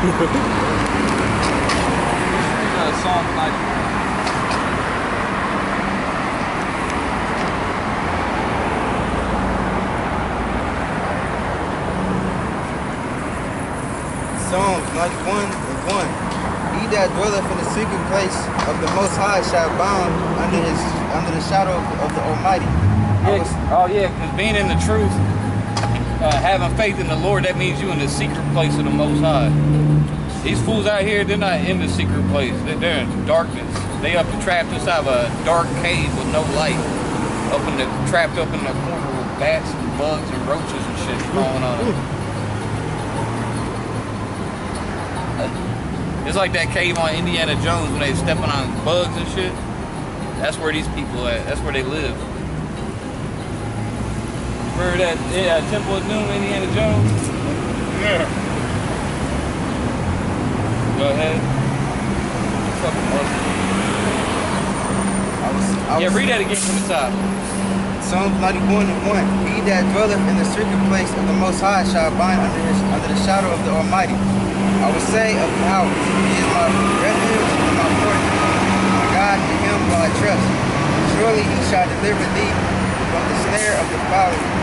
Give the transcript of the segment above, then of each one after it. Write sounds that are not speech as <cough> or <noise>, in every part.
Psalm 91. Psalms 91 and 1. He that dwelleth in the secret place of the Most High shall abide under his under the shadow of, the Almighty. Yeah, was, oh yeah, because being in the truth, uh, having faith in the Lord, that means you in the secret place of the Most High. These fools out here, they're not in the secret place. They're, in darkness. They up trapped inside of a dark cave with no light. Up in the trapped up in the corner with bats and bugs and roaches and shit crawling on. It's like that cave on Indiana Jones when they stepping on bugs and shit. That's where these people at. That's where they live. Remember that yeah, Temple of Doom, Indiana Jones? Yeah. Go ahead. Fucking awesome. I was, I Yeah, was, read that again from the top. Psalms 91 and 1. He that dwelleth in the secret place of the Most High shall abide under his under the shadow of the Almighty. I will say of Yahweh, He is my refuge and my fortress. My God, in Him will I trust. Surely He shall deliver thee from the snare of the fowler,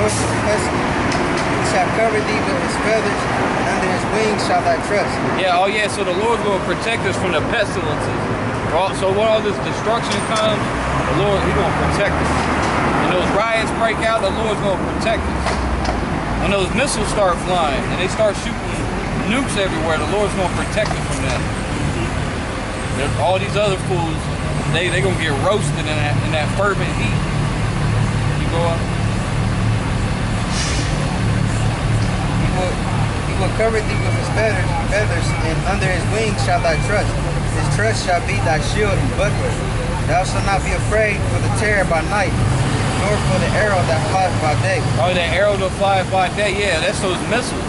He shall cover thee with His feathers, and under His wings shall thy trust. Yeah, oh yeah, so the Lord's going to protect us from the pestilences. So when all this destruction comes, the Lord, He's going to protect us. When those riots break out, the Lord's going to protect us. When those missiles start flying and they start shooting nukes everywhere, the Lord's going to protect us from that. There- All these other fools, they they going to get roasted in that, in that fervent heat. You go up. He will, he will cover thee with his feathers, and under his wings shall thy trust. His trust shall be thy shield and buckler. Thou shalt not be afraid for the terror by night, nor for the arrow that flies by day. Oh, the arrow that flies by day, yeah, that's those missiles.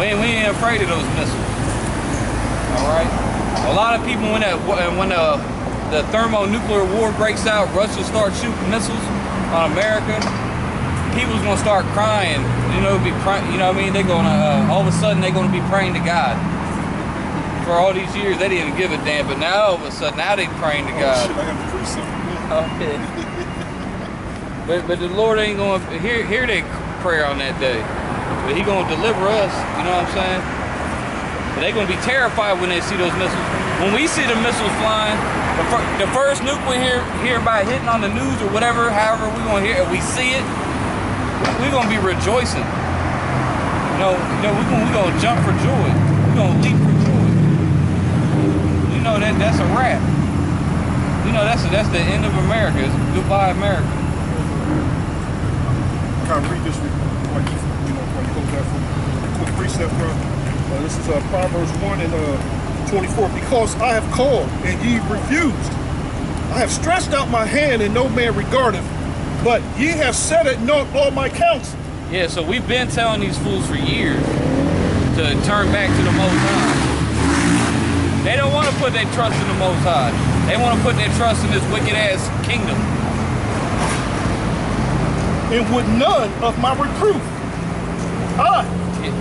We ain't, we ain't afraid of those missiles. All right. A lot of people when that when the uh, the thermonuclear war breaks out, Russia starts shooting missiles on America. People's gonna start crying. You know, be crying. You know what I mean? They're gonna uh, all of a sudden they're gonna be praying to God. For all these years, they didn't give a damn, but now all of a sudden, now they're praying to Oh, God. shit, I got to preach something. Okay. <laughs> but but the Lord ain't to hear hear their prayer on that day. But He gonna deliver us. You know what I'm saying? But they gonna be terrified when they see those missiles. When we see the missiles flying, the, fir- the first nuke we hear hear about hitting on the news or whatever, however we gonna hear it, we see it. We we gonna be rejoicing. You know, you know we gonna we gonna jump for joy. We're gonna leap for joy. You know that that's a wrap. You know that's that's the end of America. It's goodbye America. Kind of read this before you, know, before you close that for quick precept, bro. Uh, this is uh, Proverbs 1 and uh, 24. Because I have called and ye refused. I have stretched out my hand and no man regardeth. But ye have set it not all my counsel. Yeah, so we've been telling these fools for years to turn back to the Most High. They don't want to put their trust in the Most High. They want to put their trust in this wicked ass kingdom. and would none of my reproof. I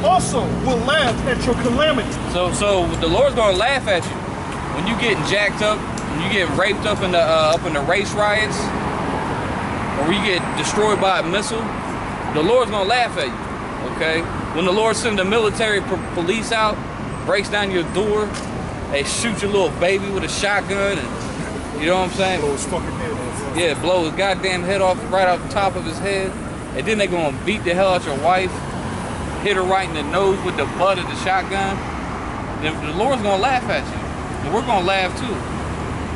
also will laugh at your calamity. So, so the Lord's gonna laugh at you when you getting jacked up, when you get raped up in the uh, up in the race riots, or when you get destroyed by a missile. The Lord's gonna laugh at you. Okay. When the Lord send the military police out, breaks down your door, they shoot your little baby with a shotgun, and you know what I'm saying? Blow his fucking head off. Yeah, blow his goddamn head off right off the top of his head. And then they gonna beat the hell out your wife, hit her right in the nose with the butt of the shotgun. Then the Lord's gonna laugh at you. And we're gonna laugh too.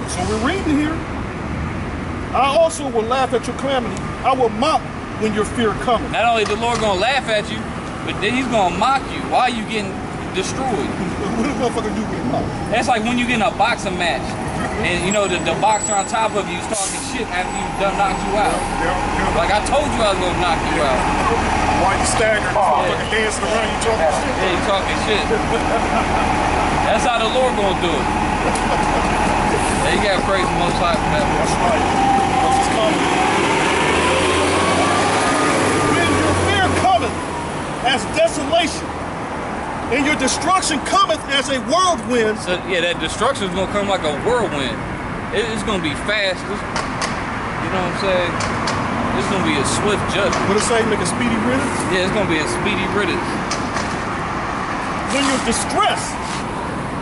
So we're reading here. I also will laugh at your calamity. I will mock when your fear cometh. Not only the Lord gonna laugh at you, but then he's gonna mock you while you getting destroyed. <laughs> What the motherfucker do with mock? That's like when you get in a boxing match. And you know the, the boxer on top of you is talking shit after you done knocked you out. Yeah, yeah. Like I told you I was gonna knock you out. Why you staggering? This oh. motherfucker dancing around you talking shit. Yeah, you talking shit. That's how the Lord gonna do it. Yeah, you gotta praise the most high for that. That's right. This is coming. When your fear cometh as desolation, and your destruction cometh as a whirlwind. So yeah, that destruction is gonna come like a whirlwind. It- it's gonna be fast. It's- you know what I'm saying? It's gonna be a swift judgment. What it say? Make a speedy riddance. Yeah, it's gonna be a speedy riddance. When your distress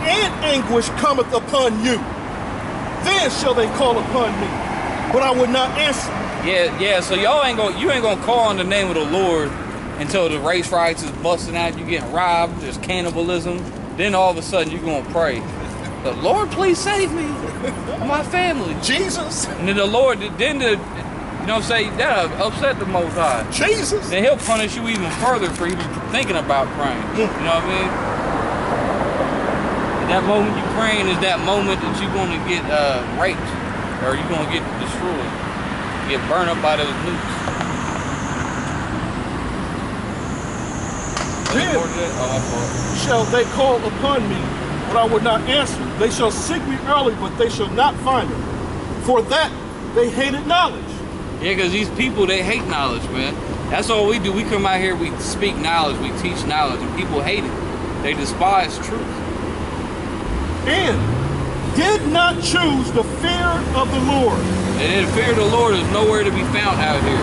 and anguish cometh upon you, then shall they call upon me, but I would not answer. Yeah, yeah. So y'all ain't gonna, you ain't gonna call on the name of the Lord until the race riots is busting out. You getting robbed. There's cannibalism. Then all of a sudden you gonna pray, the Lord, please save me, my family. Jesus, And then the Lord, then the, you know, what I'm saying that upset the Most High. Jesus. Then He'll punish you even further for even thinking about praying. You know what I mean? That moment you praying is that moment that you're gonna get uh, raped or you're gonna get destroyed, get burned up by those nukes. Then to? Oh, shall they call upon me, but I would not answer. They shall seek me early, but they shall not find me. For that they hated knowledge. Yeah, because these people they hate knowledge, man. That's all we do. We come out here, we speak knowledge, we teach knowledge, and people hate it. They despise truth. And did not choose the fear of the Lord. And the fear of the Lord is nowhere to be found out here.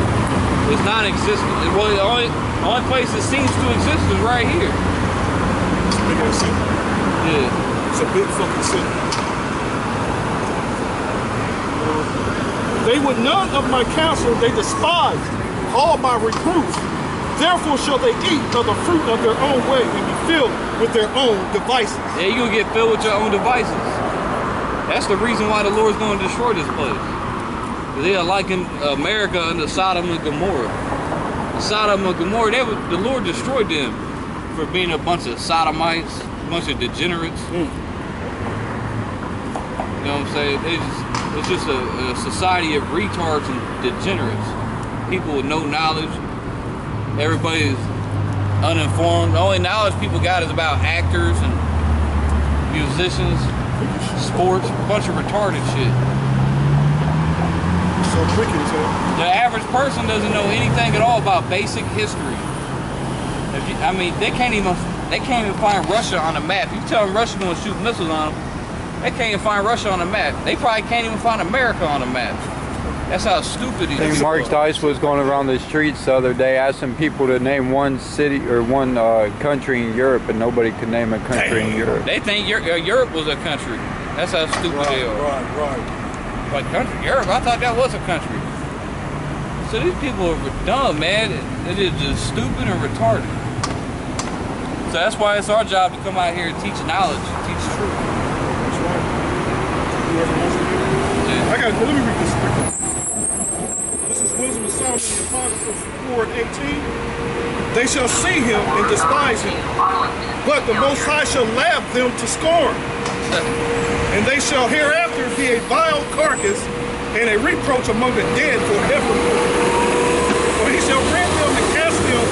It's non-existent. It- Well, the only, only place it seems to exist is right here. At city. Yeah. It's a big fucking city. They would none of my counsel, they despised all my reproofs. Therefore shall they eat of the fruit of their own way and be filled with their own devices. Yeah, you're going to get filled with your own devices. That's the reason why the Lord's going to destroy this place. They are liking America under Sodom and Gomorrah. Sodom and Gomorrah, they, were- the Lord destroyed them for being a bunch of sodomites, a bunch of degenerates. Hmm. You know what I'm saying? They just, it's just a, a society of retards and degenerates. People with no knowledge. Everybody's uninformed. The only knowledge people got is about actors and musicians, sports, a bunch of retarded shit. So wicked as hell. The average person doesn't know anything at all about basic history. If you, I mean, they can't even they can't even find Russia on the map. You tell them Russia's going to shoot missiles on them, they can't even find Russia on the map. They probably can't even find America on the map. That's how stupid these I think Mark. Dice was going around the streets the other day asking people to name one city or one uh, country in Europe, and nobody could name a country in Europe. They think uh, Europe was a country. That's how stupid they are. right, right. But country, Europe, I thought that was a country. So these people are dumb, man. It is just stupid and retarded. So that's why it's our job to come out here and teach knowledge, teach truth. That's right. Whoever wants to hear it. Yeah. I got let me read. This the Apocrypha 4 and 18. They shall see him and despise him, but the Most High shall laugh them to scorn. And they shall hereafter be a vile carcass and a reproach among the dead forevermore. For he shall rend them and cast them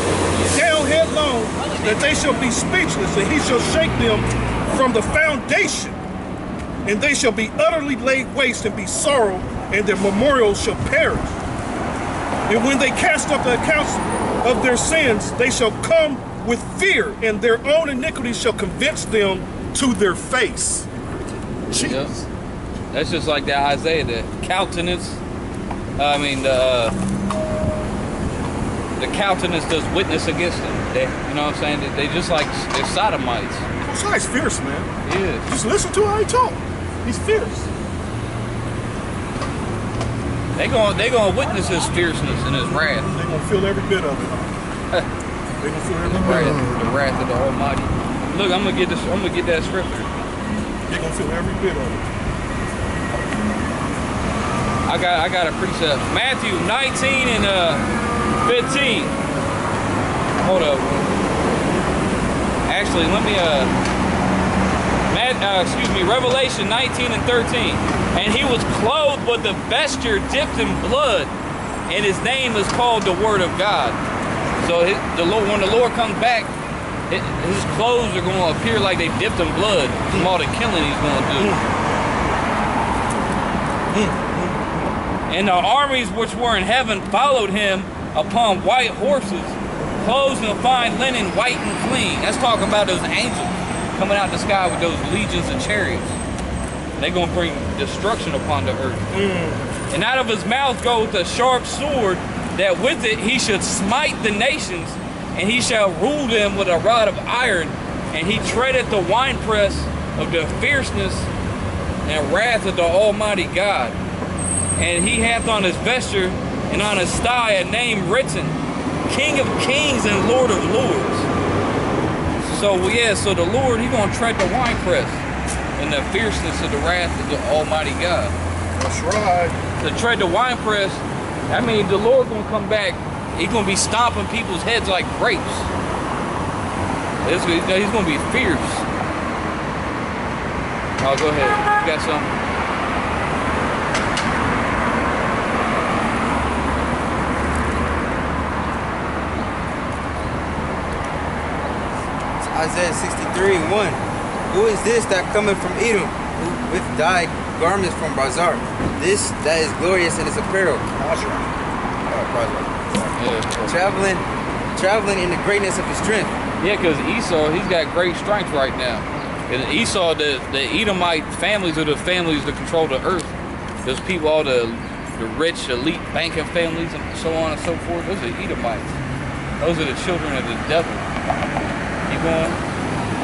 down headlong, that they shall be speechless, and he shall shake them from the foundation and they shall be utterly laid waste and be sorrow, and their memorials shall perish. And when they cast up the accounts of their sins, they shall come with fear, and their own iniquity shall convince them to their face. Yep. Jesus. That's just like that Isaiah, the countenance. I mean, the uh, the countenance does witness against them. They, you know what I'm saying? They, they just like they're sodomites. This guy's fierce, man. He is. Just listen to how he talk. He's fierce. They going they gonna witness his fierceness and his wrath. They're gonna feel every bit of it. <laughs> They're gonna feel every The bit wrath, of it. the wrath of the Almighty. Look, I'm gonna get this. I'm gonna get that scripture. They're gonna feel every bit of it. I got I got a precept. Matthew 19 and uh 15. Hold up. Actually, let me uh, Matt, uh excuse me, Revelation 19 and 13. And he was clothed with a vesture dipped in blood, and his name is called the Word of God. So his, the Lord, when the Lord comes back, hi- his clothes are going to appear like they dipped in blood from all the killing he's going to do. And the armies which were in heaven followed him upon white horses, clothed in fine linen, white and clean. That's talking about those angels. coming out the sky with those legions of chariots. They're gonna bring destruction upon the earth. Mm. And out of his mouth goes a sharp sword, that with it he should smite the nations, and he shall rule them with a rod of iron, and he treadeth the winepress of the fierceness and wrath of the Almighty God. And he hath on his vesture and on his thigh a name written, King of Kings and Lord of Lords. So yeah, so the Lord, he gonna tread the winepress in the fierceness of the wrath of the Almighty God. That's right. To tread the winepress, I mean the Lord gonna come back. He's gonna be stomping people's heads like grapes. It's- He's gonna be fierce. Oh, go ahead. You got something? Isaiah 63 1. Who is this that cometh from Edom, who with dyed garments from Bazar? This that is glorious in his apparel. That's right. Uh, Bazar. Yeah. Traveling, traveling in the greatness of his strength. Yeah, because Esau, he's got great strength right now. And Esau, the, the Edomite families are the families that control the earth. Those people, all the the rich, elite banking families and so on and so forth, those are Edomites. Those are the children of the devil. Keep going.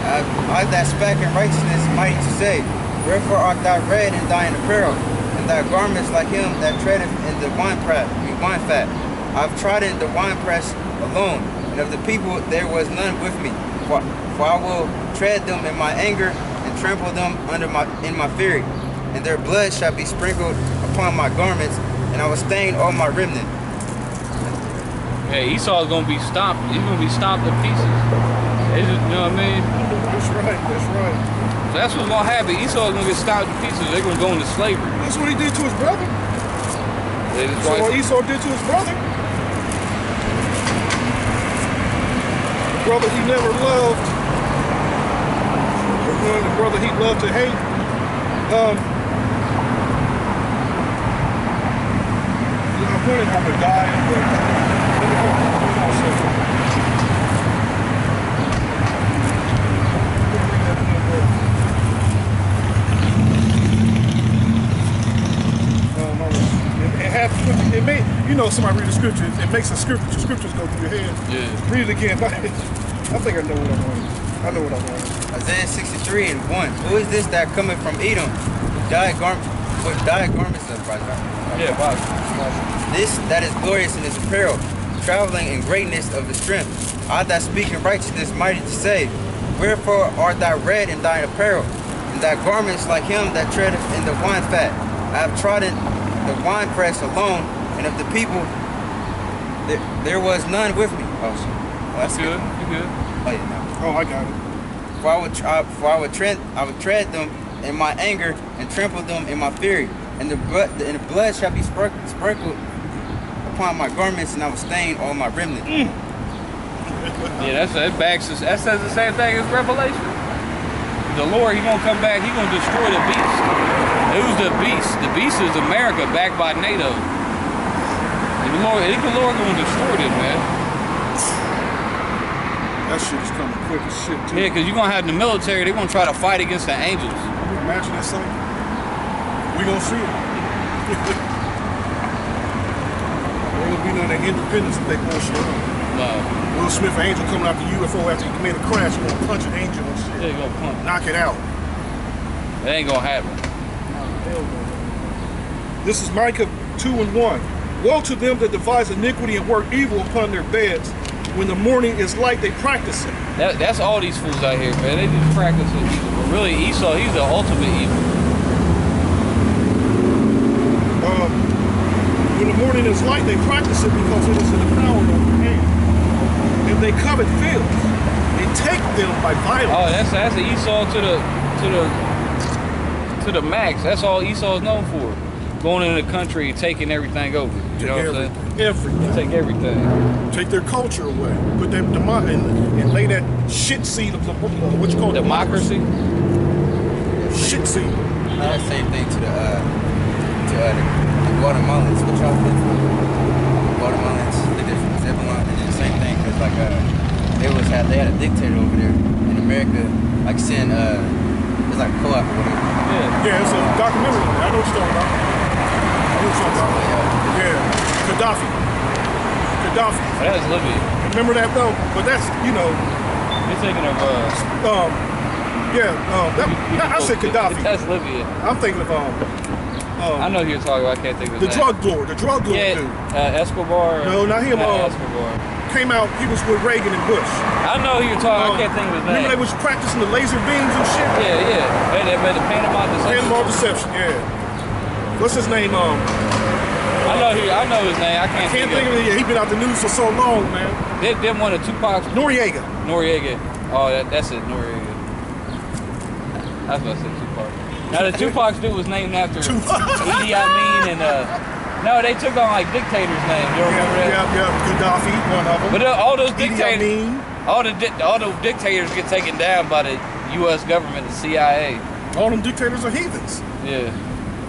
I, I that spake in righteousness mighty to say, Wherefore art thou red in thine apparel, and thy garments like him that treadeth in the wine press, in wine fat? I've trodden the winepress alone, and of the people there was none with me. For, for I will tread them in my anger, and trample them under my in my fury. And their blood shall be sprinkled upon my garments, and I will stain all my remnant. Yeah, Esau's gonna be stomped. He's gonna be stomped to pieces. They just, you know what I mean? That's right. That's right. So that's what's gonna happen. Esau's gonna get stomped to pieces. They're gonna go into slavery. That's what he did to his brother. Just So what Esau did to his brother. The brother he never loved. The brother he loved to hate. Um, I wanted him to die, but let me hold on, hold on a second. Let me bring that in there. Um, all right. It, it, has, it may, you know, somebody read the scriptures, it makes the scripture, the scriptures go through your head. Yeah. Read it again. <laughs> I think I know what I'm on. I know what I'm on. Isaiah 63 and 1. Who is this that cometh from Edom, with dyed, garm- with dyed garments of Bazar? yeah, Bob. This that is glorious in his apparel, traveling in greatness of his strength. I that speak in righteousness mighty to say, Wherefore art thou red in thine apparel, and thy garments like him that treadeth in the wine fat? I have trodden the winepress alone, and of the people there, there was none with me. Oh, so- oh, That's good. You good. Oh, yeah, no. Oh, I got it. For I would, try, for I would tread, I would tread them in my anger and trample them in my fury, and the blood, and the blood shall be sprinkled, sprinkled upon my garments, and I will stain all my remnant. Mm. Yeah, that's that backs us. That says the same thing as Revelation. The Lord, He gonna come back. He gonna destroy the beast. Who's the beast? The beast is America, backed by NATO. And the Lord, the Lord gonna destroy them, man. That shit is coming quick as shit, too. Yeah, because you're gonna have the military. They gonna try to fight against the angels. Imagine that thing. We gonna see it. <laughs> there will be none of independence if they bullshit around. No, Will Smith angel coming out the UFO after he made a crash, you gonna punch an angel and shit. they gonna pump. Knock it out. It ain't gonna happen. This is Micah 2 and 1. Woe to them that devise iniquity and work evil upon their beds. When the morning is light, they practice it. That, that's all these fools out here, man. They just practice it. But really, Esau, he's the ultimate evil. Um, when the morning is light, they practice it because it is in the power of their hand. And they covet fields. They take them by violence. Oh, that's that's the Esau to the to the to the max. That's all Esau is known for. Going into the country and taking everything over. You Take know what I'm everything. saying? Everything. Take everything. Take their culture away. Put them demo- and, and lay that shit seed of the uh, what you call it? Democracy. Shit seed. That same thing to the uh, to uh, the, the Guatemalans. What y'all think? Guatemalans, the different Zebulon, they did the same thing because like uh, they was had they had a dictator over there in America, like send uh, it's like a co-op or whatever. Yeah. Yeah, it's a documentary. I know what you're talking about. I know what you're talking about. Yeah, Gaddafi. Gaddafi. But that's Libya. Remember that though? But that's you know, You're thinking of uh. um, yeah. Um, that, I said Gaddafi. That's Libya. I'm thinking of um, I know who you're talking about. I can't think of the his drug lord, the drug lord name. dude. Yeah, uh, Escobar. No, not him, uh, Escobar. Came out. He was with Reagan and Bush. I know who you're talking. Um, I can't think of his name. Remember they was practicing the laser beams and shit. yeah, yeah. But, but the Panama deception. Panama deception. Yeah. What's his name? Um, I know who. I know his name. I can't, can't think, think of it. Yeah, he been out the news for so long, man. it. Them one of Tupac's Noriega. Noriega. Oh, that, that's it, Noriega. That's what I said, Tupac. Now the <laughs> Tupac's dude was named after Tupac. Idi Amin and uh. No, they took on like dictators' names. You remember Yeah, that? yeah, yeah. Gaddafi, one of them. But uh, all those dictators, all the di- all the dictators get taken down by the U.S. government, the CIA. All them dictators are heathens. Yeah.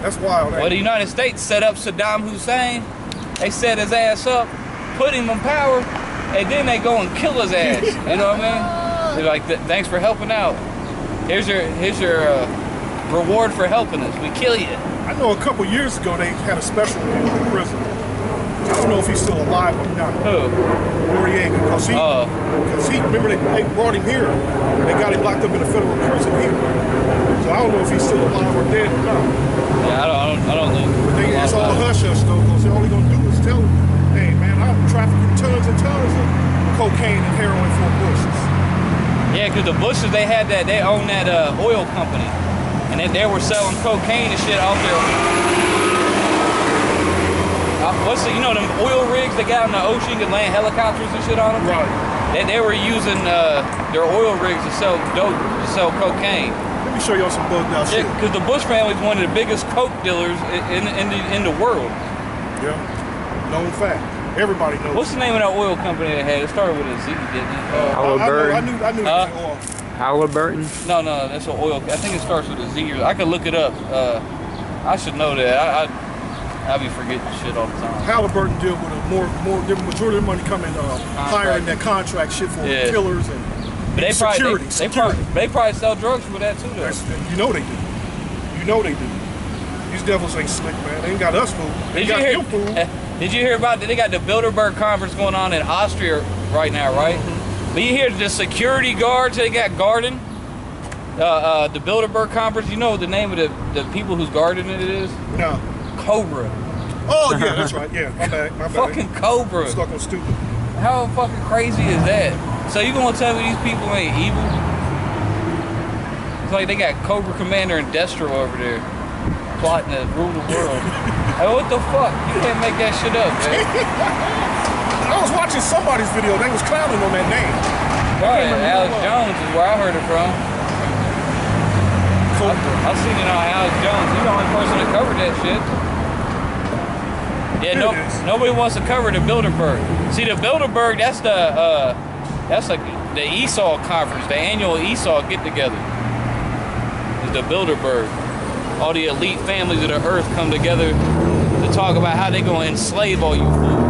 That's wild. Well, the? United States set up Saddam Hussein. They set his ass up, put him in power, and then they go and kill his ass. <laughs> You know what I mean? They're like, thanks for helping out. Here's your here's your uh, reward for helping us. We kill you. I know a couple years ago they had a special in prison. I don't know if he's still alive or not. Who? Noriega, because he, Oh. because he, remember they, they brought him here. They got him locked up in a federal prison here. So I don't know if he's still alive or dead or not. Yeah, I don't I don't, I don't know. But they, it's all hush hush though, because all only gonna do is tell him, hey man, I'm trafficking tons and tons of cocaine and heroin for Bushes. Yeah, because the Bushes they had that they own that uh, oil company, and they, they were selling cocaine and shit out there. Uh, what's the, you know them oil rigs they got in the ocean can land helicopters and shit on them? Right. They, they were using uh, their oil rigs to sell dope, to sell cocaine. Let me show y'all some bugged out shit. Because the Bush family is one of the biggest coke dealers i- in in the, in the world. Yeah. Known fact. Everybody knows. What's the name of that oil company they had? It started with a Z, didn't it? Uh, I, I, know, I knew, I knew Uh, it was off. Halliburton. No, no, that's an oil. I think it starts with a Z. Or I could look it up. Uh, I should know that. I, I I be forgetting shit all the time. Halliburton deal with a more, more, the majority of the money coming uh, higher in that contract shit for Yeah. killers and, But they and probably security. they, they security. probably they probably sell drugs for that too. Though. That's, you know they do. You know they do. These devils ain't slick, man. They ain't got us fooled. They Did you got hear? them fooled. <laughs> Did you hear about? They got the Bilderberg conference going on in Austria right now, right? But you hear the security guards they got guarding uh, uh, the Bilderberg conference. You know the name of the, the people who's guarding it is No. Cobra. Oh yeah, that's right. Yeah, my bad. My bad. Fucking Cobra. stuck on stupid. How fucking crazy is that? So you gonna tell me these people ain't evil? It's like they got Cobra Commander and Destro over there plotting to rule the world. <laughs> hey, what the fuck? You can't make that shit up, man. <laughs> I was watching somebody's video. They was clowning on that name. Right, Alex Jones is where I heard it from. So, I, I seen it on Alex Jones. He's the only person that covered that shit. Yeah, no, nobody wants to cover the Bilderberg. See, the Bilderberg, that's the uh, that's like the Esau conference, the annual Esau get together. Is the Bilderberg. All the elite families of the earth come together to talk about how they're gonna enslave all you fools.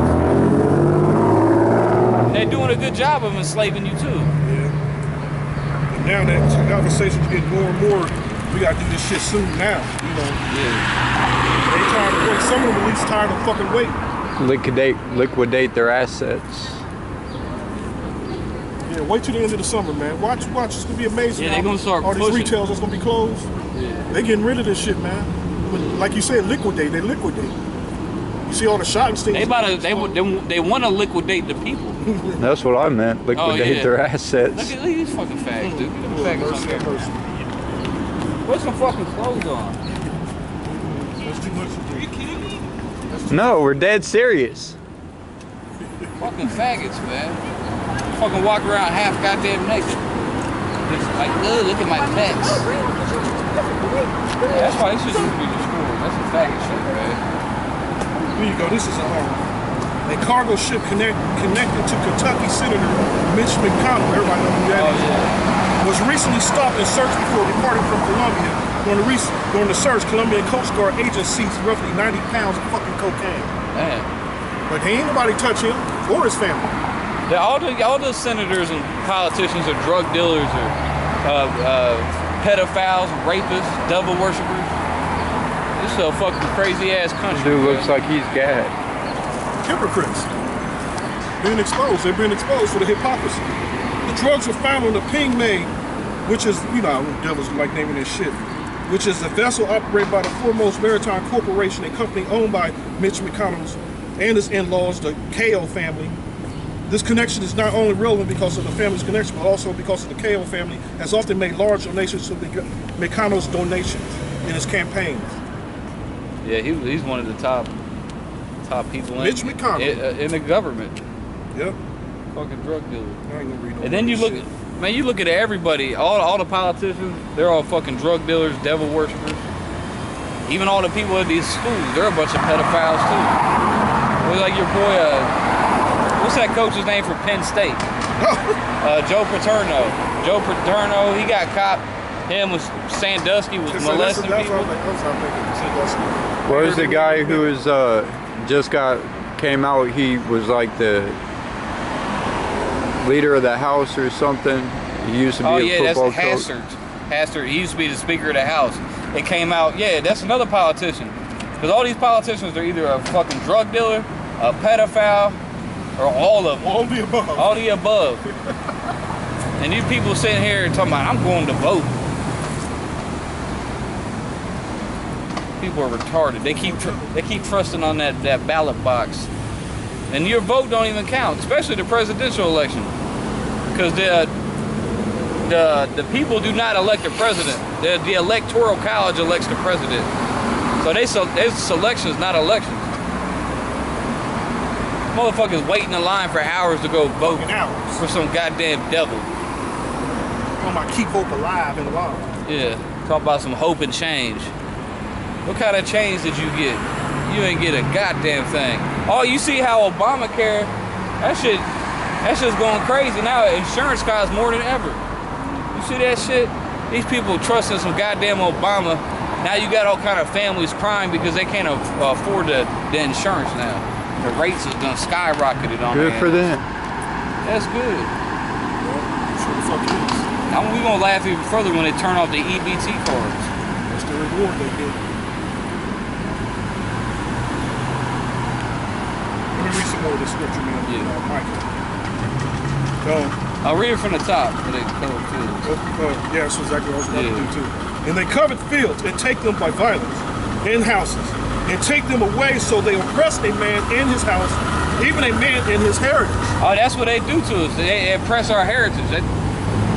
They're doing a good job of enslaving you too. Yeah. And now that the conversation's getting more and more, we gotta do this shit soon now. You know, Yeah. they tired of waiting. Some of them at least tired of fucking waiting. Liquidate liquidate their assets. Yeah, wait till the end of the summer, man. Watch, watch. It's gonna be amazing. Yeah, they how gonna start all these pushing. retails that's gonna be closed. Yeah. They getting rid of this shit, man. But like you said, liquidate. They liquidate. You see all the shopping They about to, they they, they want to liquidate the people. <laughs> That's what I meant. Oh, liquidate Oh, yeah. their Look assets. at, look at these fucking fags, dude. Look at them faggots Mercy, on there. Put some fucking clothes on. That's too much to do. No, we're dead serious. Fucking faggots, man. Fucking walk around half goddamn naked. Just like, ugh, look at my pecs. That's why this shit used to be destroyed. That's some faggot shit, man. Here you go. This is a um, a cargo ship connect, connected to Kentucky Senator Mitch McConnell. Everybody know who that Oh, is. yeah. Was recently stopped and searched before departing from Colombia. During the, during the search, Colombian Coast Guard agents seized roughly 90 pounds of fucking cocaine. Man. But ain't nobody touch him or his family. The- all the all the senators and politicians are drug dealers or uh, uh, pedophiles, rapists, devil worshippers. This is a fucking crazy ass country. Dude looks bro. like he's gay. hypocrites being exposed. They're being exposed for the hypocrisy. The drugs were found on the Ping May, which is, you know, devils like naming this shit, which is a vessel operated by the foremost maritime corporation and company owned by Mitch McConnell's and his in-laws, the KO family. This connection is not only relevant because of the family's connection, but also because of the KO family has often made large donations to Mc- McConnell's donations in his campaigns. Yeah, he, he's one of the top top people in, Mitch McConnell. in, uh, in the government. Yep. Fucking drug dealer. I ain't gonna read no And then you look, shit. man, you look at everybody. All all the politicians, they're all fucking drug dealers, devil worshippers. Even all the people at these schools, they're a bunch of pedophiles too. Look like your boy, uh, what's that coach's name for Penn State? <laughs> Uh, Joe Paterno. Joe Paterno, he got caught. Him was Sandusky was So that's, molesting that's people. what I'm, that's what I'm thinking. Sandusky. What was the guy who was uh just got came out? He was like the leader of the house or something. He used to be Oh a yeah, that's football coach. Hastert. Hastert. He used to be the Speaker of the House. It came out. Yeah, that's another politician. Because all these politicians are either a fucking drug dealer, a pedophile, or all of them. All the above. All the above. and these people sitting here talking about, I'm going to vote. People are retarded. They keep tr- they keep trusting on that, that ballot box, and your vote don't even count, especially the presidential election, because the uh, the the people do not elect the president. The, the electoral college elects the president. So they so it's selections, not elections. Motherfuckers waiting in line for hours to go vote for some goddamn devil. On my keep hope alive and alive. Yeah, talk about some hope and change. What kind of change did you get? You ain't get a goddamn thing. Oh, you see how Obamacare, that shit, that shit's going crazy now. Insurance costs more than ever. You see that shit? These people trusting some goddamn Obama. Now you got all kind of families crying because they can't af- afford the, the insurance now. The rates is done skyrocketed on Good for them. That's good. Sure the fuck it is. Now we gonna laugh even further when they turn off the EBT cards. That's the reward they get. Let me read some more of this scripture. Yeah. Uh, Micah. Um, I'll read it from the top where they cover fields. Uh, uh, yeah, that's exactly what I was about Yeah. to do too. And they covered fields and take them by violence in houses and take them away so they oppress a man in his house, even a man in his heritage. Oh, that's what they do to us. They oppress our heritage. They,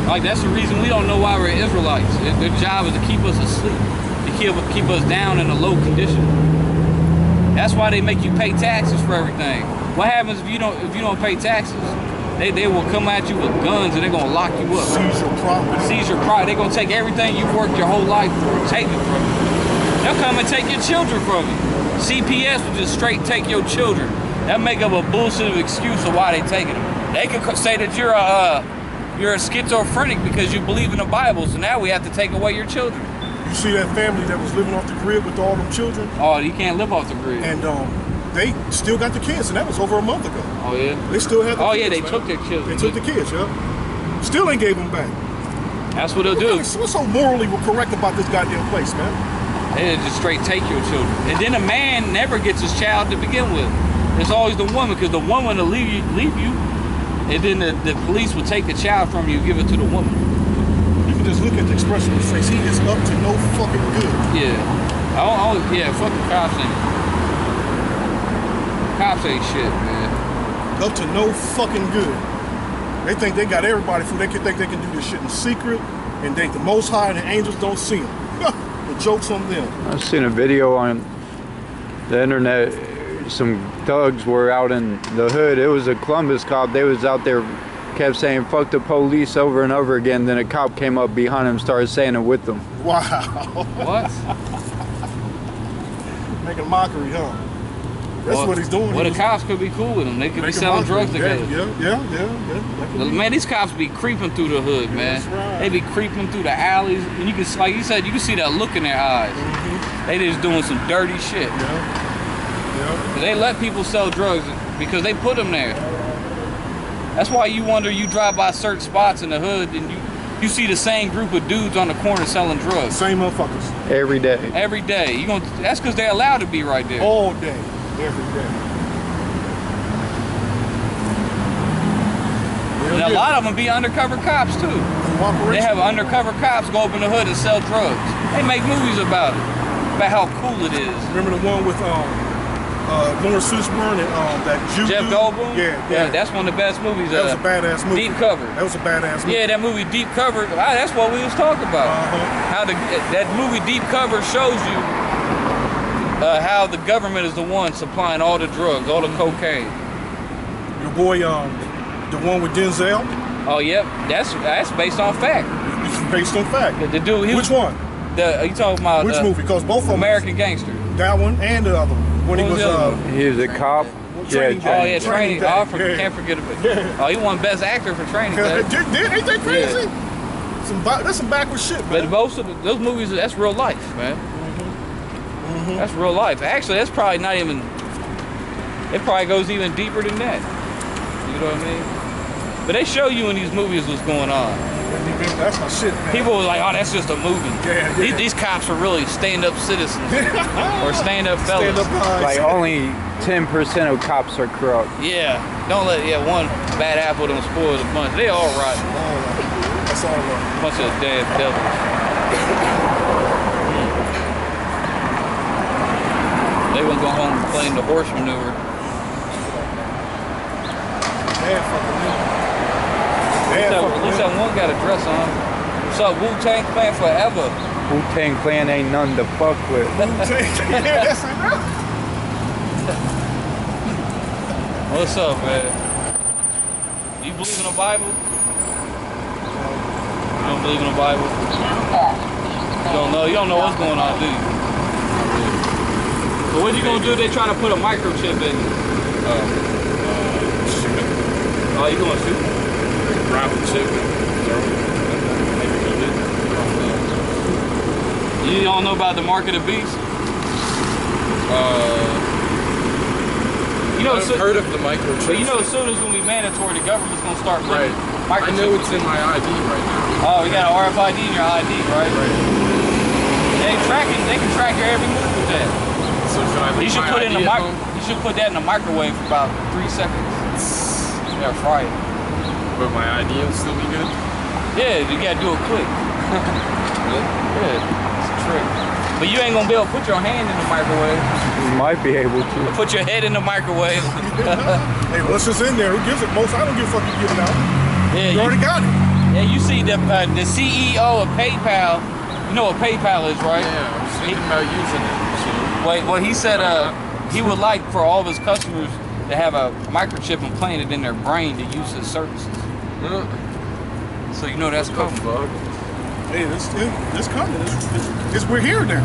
like that's the reason we don't know why we're Israelites. Their job is to keep us asleep, to keep keep us down in a low condition. That's why they make you pay taxes for everything. What happens if you don't if you don't pay taxes? They, they will come at you with guns and they're gonna lock you up. Seize your property. seize your property. They're gonna take everything you've worked your whole life for, take it from you. They'll come and take your children from you. CPS will just straight take your children. They'll make up a bullshit of excuse of why they taking them. They could say that you're a uh, you're a schizophrenic because you believe in the Bible. So now we have to take away your children. You see that family that was living off the grid with all them children, Oh, you can't live off the grid. and um, they still got the kids, and that was over a month ago. oh yeah. They still had the Oh kids. yeah, they man. took their children. They took the kids, yeah. Still ain't gave them back. That's what they'll do. What's what's so morally correct about this goddamn place, man? They just straight take your children. And then a man never gets his child to begin with. It's always the woman, because the woman will leave you, leave you, and then the, the police will take the child from you, give it to the woman. You can just look at the expression on his face. He is up to no fucking good. Yeah. I don't, I don't, yeah, fucking cops ain't. Cops ain't shit, man. Up to no fucking good. They think they got everybody fooled. They can think they can do this shit in secret, and they the Most High and the angels don't see them. <laughs> the joke's on them. I've seen a video on the internet. Some thugs were out in the hood. It was a Columbus cop. They was out there, kept saying "fuck the police" over and over again. Then a cop came up behind him, started saying it with them. Wow. <laughs> What? Making mockery, huh? That's Well, what he's doing. Well, the cops could be cool with them. They could be selling drugs yeah, together. Yeah, yeah, yeah, yeah. That be- Man, these cops be creeping through the hood, man. That's right. They be creeping through the alleys, and you can, like you said, you can see that look in their eyes. Mhm. They just doing some dirty shit. Yeah. Yeah. They let people sell drugs because they put them there. That's why you wonder you drive by certain spots in the hood and you you see the same group of dudes on the corner selling drugs Same motherfuckers. Every day. every day. You going to that's because they're allowed to be right there. All day. Every day. and a lot of them be undercover cops too. They have undercover cops go up in the hood and sell drugs. They make movies about it, about how cool it is. Remember the one with um uh Laurence Fishburne and um that Jew Jeff? Goldblum. Yeah, yeah. that's one of the best movies. that was uh, a badass movie. Deep cover. That was a badass movie. Yeah, that movie Deep Cover. ah, That's what we was talking about. Uh-huh. How the that movie Deep Cover shows you uh, how the government is the one supplying all the drugs, all the cocaine. Your boy um the one with Denzel. Oh, yep, that's that's based on fact. It's based on fact. The, the dude, he Which was, one? The you talking about Which uh, movie? Because both of them. American Gangster. That one and the other one. When he was was uh? He was a cop. Training yeah, Day. Oh yeah, Training training. Day, Oh, I for, yeah. can't forget about. Yeah. Oh, he won Best Actor for Training <laughs> Day. did, did, ain't that crazy? Some that's some backward shit, man. But most of the, those movies, that's real life, man. Mm-hmm. That's real life. Actually, that's probably not even. It probably goes even deeper than that. You know what I mean? But they show you in these movies what's going on. That's my shit, man. People were like, "Oh, that's just a movie." Yeah, These, yeah. these cops are really stand-up citizens <laughs> or stand-up fellas. Stand up like only 10% of cops are corrupt. Yeah, don't let yeah one bad apple don't spoil the bunch. They all rotten. All right. That's all right. Bunch of damn devils. They won't go home playing the horse manure. Man, fucking me. At Man, least that- at least that one got a dress on. What's up, Wu Tang Clan forever? Wu Tang Clan ain't none to fuck with. yeah, that's it. What's up, man? You believe in the Bible? You don't believe in the Bible? You don't know. You don't know what's going on, do you? So what you gonna do? if They try to put a microchip in. you? Oh, you gonna shoot? grab the chip and throw it. Maybe eat it. You don't know about the mark of the beast? Uh, You know, I've so, heard of the microchip. but you know, as soon as gonna be mandatory, the government's gonna start right? putting I microchips. know it's in my ID right now. Oh, you got an RFID in your ID, right? They track it. They can track your every move with that. So should I leave You should put in the mic. You should put that in the microwave for about three seconds. Yeah, fry it. But my idea will still be good. Yeah, you gotta do it quick. <laughs> yeah, it's a trick. But you ain't gonna be able to put your hand in the microwave. You might be able to. Put your head in the microwave. <laughs> Hey, what's just in there? Who gives it? Most I don't give a fuck you give it out. yeah, You you, already got it. yeah, you see the uh, the CEO of PayPal. You know what PayPal is, right? Yeah, I was thinking about using it. So Wait, well, he said uh, he would like for all of his customers to have a microchip implanted in their brain to use his services. So you know that's coming. fuck? Hey, this it, it's coming. It's, it's, it's we're here now.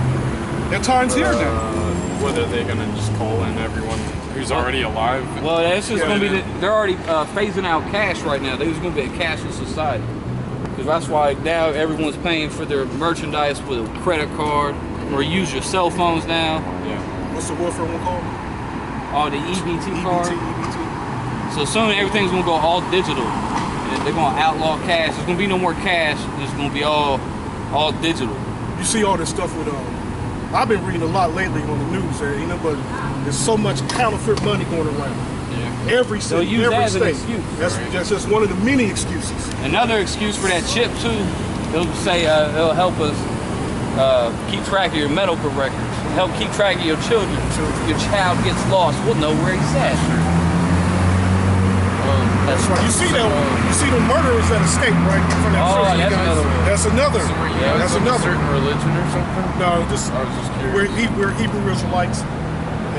That time's here now. Uh, what are they gonna just call in everyone who's already alive? Well, that's just Yeah, gonna be. they The, they're already uh, phasing out cash right now. There's gonna be a cashless society. Because that's why now everyone's paying for their merchandise with a credit card or use your cell phones now. yeah. What's the warfare one called? All the EBT card. EBT, EBT. So soon everything's gonna go all digital. And they're gonna outlaw cash. There's gonna be no more cash. It's gonna be all all digital. You see all this stuff with um. I've been reading a lot lately on the news, eh, you know, but there's so much counterfeit money going around. Yeah. Every state, use every that state. excuse. That's, that's just one of the many excuses. Another excuse for that chip too, they'll say uh, it'll help us uh, keep track of your medical records, help keep track of your children. Your child gets lost, we'll know where he's at. Um, That's right. You see them, you see the murderers that escape, right? From that Oh, prison. that's another one. That's another. so were you guys That's another. certain religion or something? No, just I was just we're curious. he, we're Hebrew Israelites,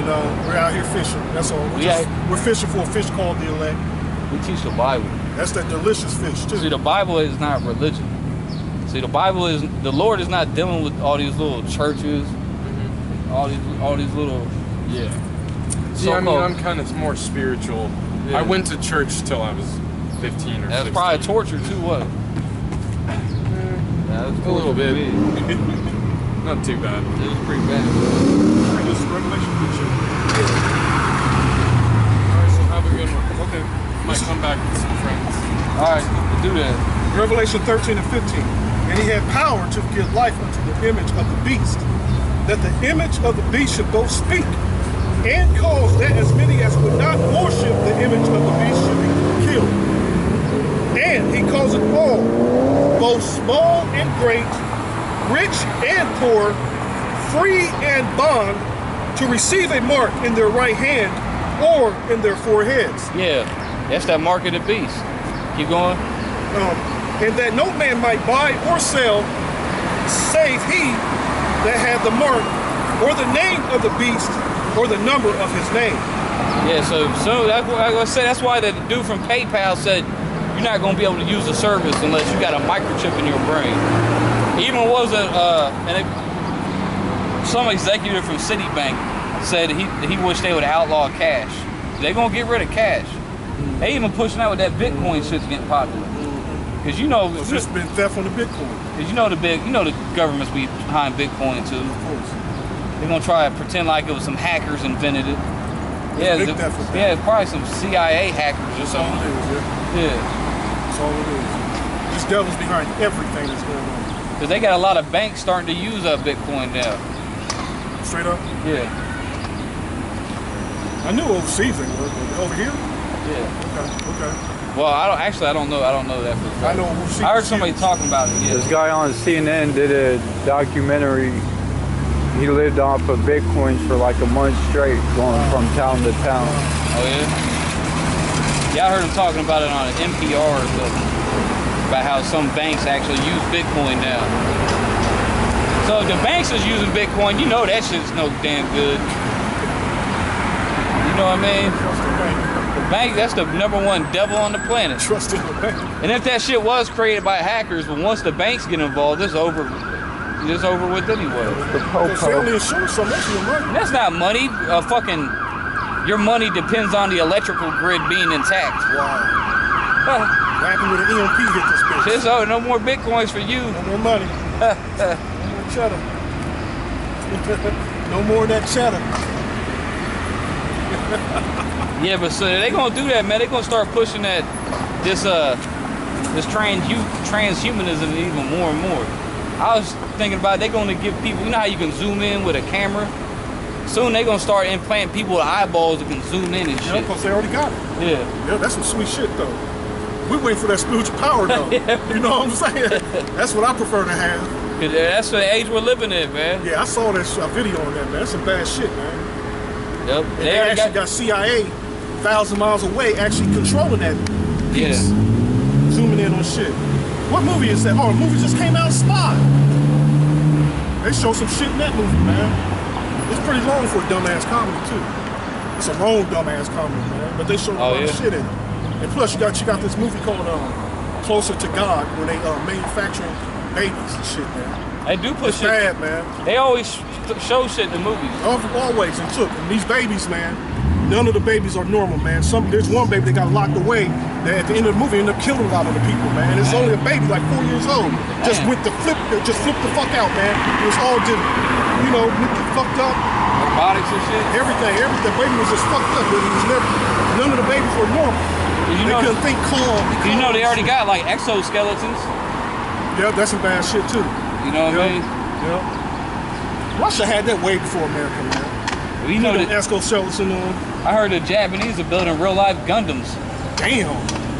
and uh, we're out here fishing. That's all. We're, Yeah. just, we're fishing for a fish called the elect. We teach the Bible. That's that delicious fish too. See, the Bible is not religion. See, the Bible is the Lord is not dealing with all these little churches, mm-hmm. all these all these little. Yeah. See, I mean, I'm kind of more spiritual. Yeah. I went to church till I was 15 or That's 16. probably torture too. What? Yeah, mm. that's A little bit. <laughs> Not too bad. It was pretty bad. This Revelation good. Alright, so have a good one. Okay. My come back with some friends. All right, do that. Revelation 13 and 15. And he had power to give life unto the image of the beast, that the image of the beast should both speak and cause that as many as would not worship the image of the beast should be killed. And he causeth all, both small and great, rich and poor, free and bond, to receive a mark in their right hand or in their foreheads. Yeah, that's that mark of the beast. Keep going. um, and that no man might buy or sell save he that had the mark or the name of the beast or the number of his name. Yeah, so so that's I say. That's why the dude from PayPal said you're not gonna be able to use the service unless you got a microchip in your brain. Even was a uh, and some executive from Citibank said he he wished they would outlaw cash. They're gonna get rid of cash. They even pushing out with that Bitcoin shit's getting popular. Cause you know, It's just been theft on the Bitcoin, cause you know the big, you know the government's be behind Bitcoin too. of course. They're gonna try to pretend like it was some hackers invented it. Yeah, the- yeah, probably some CIA hackers or all it something. is, yeah. Yeah, That's all it is. This devil's behind everything that's going on. because they got a lot of banks starting to use up Bitcoin now. Straight up. Yeah, I knew overseas they were, but over here? yeah. Okay, okay. Well, I don't actually. I don't know. I don't know that for a I fact. know overseas. I heard somebody talking about it. This guy on CNN did a documentary. He lived off of bitcoins for like a month straight, going from town to town. Oh yeah. Yeah, I heard him talking about it on NPR or something. About how some banks actually use Bitcoin now. So if the banks is using Bitcoin, you know that shit's no damn good. You know what I mean? Trust the bank. That's the number one devil on the planet. Trust in the bank. And if that shit was created by hackers, but once the banks get involved, it's over. It's over with anyway. The Because they Popo. only insure so much of your money. That's not money. Uh, fucking, your money depends on the electrical grid being intact. Wow. Uh, What happened with the EMP hit this bitch? Shit's over. No more bitcoins for you. No more money. no more cheddar. <laughs> no more of that cheddar. Yeah, but so they gonna do that, man. They gonna start pushing that this uh this trans transhumanism even more and more. I was thinking about they're gonna give people. You know how you can zoom in with a camera. Soon they're gonna start implanting people with eyeballs that can zoom in and shit. because they already got it. Yeah. Yeah, that's some sweet shit though. We waiting for that spiritual power though. <laughs> You know what I'm saying? That's what I prefer to have. that's the age we're living in, man. Yeah, I saw uh, video on that, man. That's some bad shit, man. Yep. And They, they, actually got, got, CIA thousand miles away actually controlling that yeah. Zooming in on shit. What movie is that? Oh, the movie just came out, Spy. They show some shit in that movie, man. It's pretty long for a dumbass comedy too. It's a long dumbass comedy, man. But they show a Oh, lot of shit in it. And plus, you got you got this movie called um, Closer to God, where they uh, manufacturing babies and shit, man. They do put It's shit. bad, man. They always show shit in the movies. Always and took. And these babies, man, none of the babies are normal, man. Some there's one baby that got locked away that at the end of the movie ended up killing a lot of the people, man. And It's only a baby, like four years old. Just went to flip, just flipped the fuck out, man. It was all just, you know, fucked up. Robotics and shit. Everything, everything. The baby was just fucked up. But it was never, none of the babies were normal. You they know, couldn't think calm. you know they already got like exoskeletons. Yeah, that's some bad shit too. You know what I Yeah. mean? Yep. Russia had that way before America, man. You know Put that them exoskeleton on. I heard the Japanese are building real life Gundams. Damn.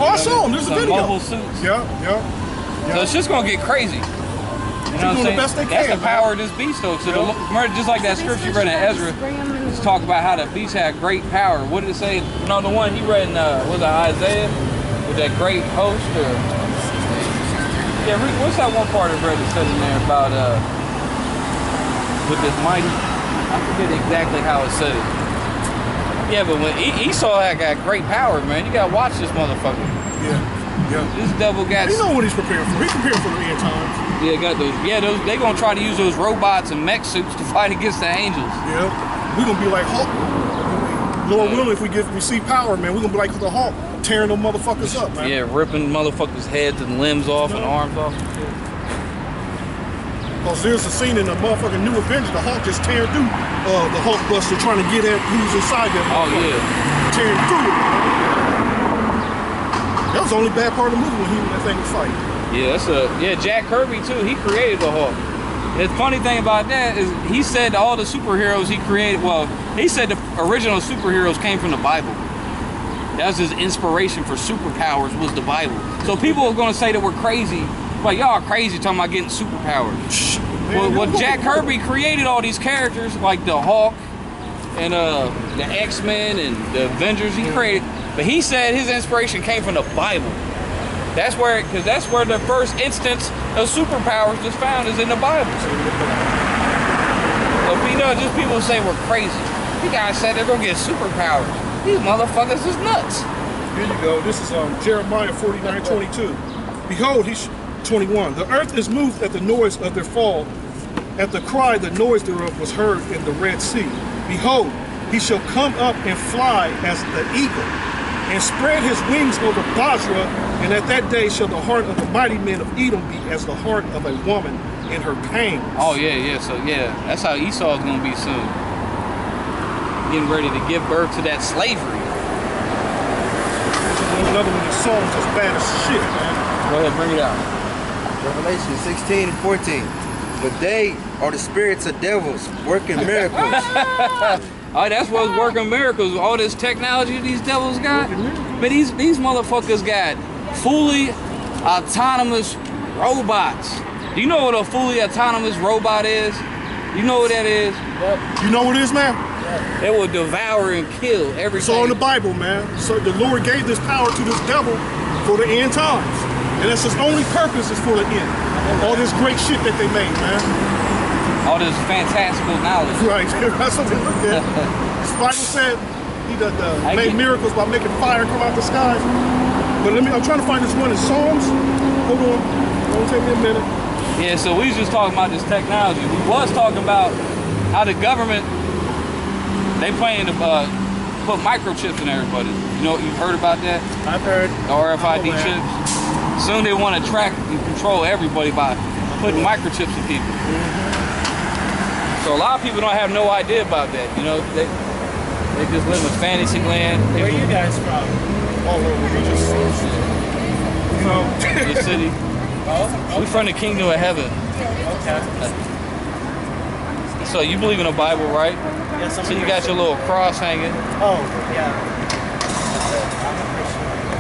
Oh, I saw them. There's a video. mobile suits. Yeah, yeah. So it's just gonna get crazy. You know what I'm doing the saying? best they That's can, the power of this beast, though. So the, Yeah. just like that scripture you read in Ezra, just talk about how the beast had great power. What did it say? No, the one he read in uh, was it Isaiah with that great host? Or yeah, read, what's that one part of read that said in there about uh with this mighty? I forget exactly how it said it. Yeah, but when E- Esau had got great power, man, you gotta watch this motherfucker. Yeah, yeah. This devil got. You know what he's preparing for. He's preparing for the end times. Yeah, got those. Yeah, those. They gonna try to use those robots and mech suits to fight against the angels. Yeah. We're gonna be like Hulk. Lord willing, if we get receive power, man, we're gonna be like the Hulk, tearing them motherfuckers up, man. Yeah, ripping motherfuckers' heads and limbs off and arms off. Because there's a scene in the motherfucking New Avengers, the Hulk just tearing through uh, the Hulk Buster, trying to get at who's inside that. Oh yeah. Tearing through it. man. was the only bad part of the movie when he when that thing was fighting. Yeah, that's a yeah. Jack Kirby too. He created the Hulk. The funny thing about that is he said all the superheroes he created. Well, he said the original superheroes came from the Bible. That was his inspiration for superpowers was the Bible. So people are gonna say that we're crazy. Like y'all are crazy talking about getting superpowers. Well, well, Jack Kirby created all these characters like the Hulk and uh, the X Men and the Avengers. He created, but he said his inspiration came from the Bible. That's where, because that's where the first instance of superpowers is found is in the Bible. So you know, just people say we're crazy. You guys said they're gonna get superpowers. These motherfuckers is nuts. Here you go. This is um, Jeremiah 49, 22. Behold, he's 21. The earth is moved at the noise of their fall. At the cry, the noise thereof was heard in the Red Sea. Behold, he shall come up and fly as the eagle, and spread his wings over Bozrah. And at that day shall the heart of the mighty men of Edom be as the heart of a woman in her pain. Oh yeah, yeah. So yeah, that's how Esau's gonna be soon. Getting ready to give birth to that slavery. Another one of these songs that's bad as shit, man. Go ahead, bring it out. Revelation 16 and 14. But they are the spirits of devils working miracles. <laughs> Oh, that's what's working miracles. All this technology these devils got. But these these motherfuckers got fully autonomous robots. Do you know what a fully autonomous robot is? You know what that is? You know what it is, man? They will devour and kill It's everything. all in the Bible, man. So the Lord gave this power to this devil for the end times. And that's his only purpose is for the end. All this great shit that they made, man. all this fantastical knowledge. Right. <laughs> that's what they look at. <laughs> The Bible said he done, uh, made miracles by making fire come out the sky. But let me, I'm trying to find this one in Psalms. Hold on. It'll take me a minute. Yeah, so we was just talking about this technology. We was talking about how the government they plan to uh, put microchips in everybody. You know, you've heard about that? I've heard. The RFID aware. chips. Soon they want to track and control everybody by putting microchips in people. So a lot of people don't have no idea about that. You know, they they just live in fantasy land. Where are you guys from? All over. We just, you know, the city. Oh, We from the kingdom of heaven. okay. So you believe in the Bible, right? So you got your little cross hanging. Oh, yeah.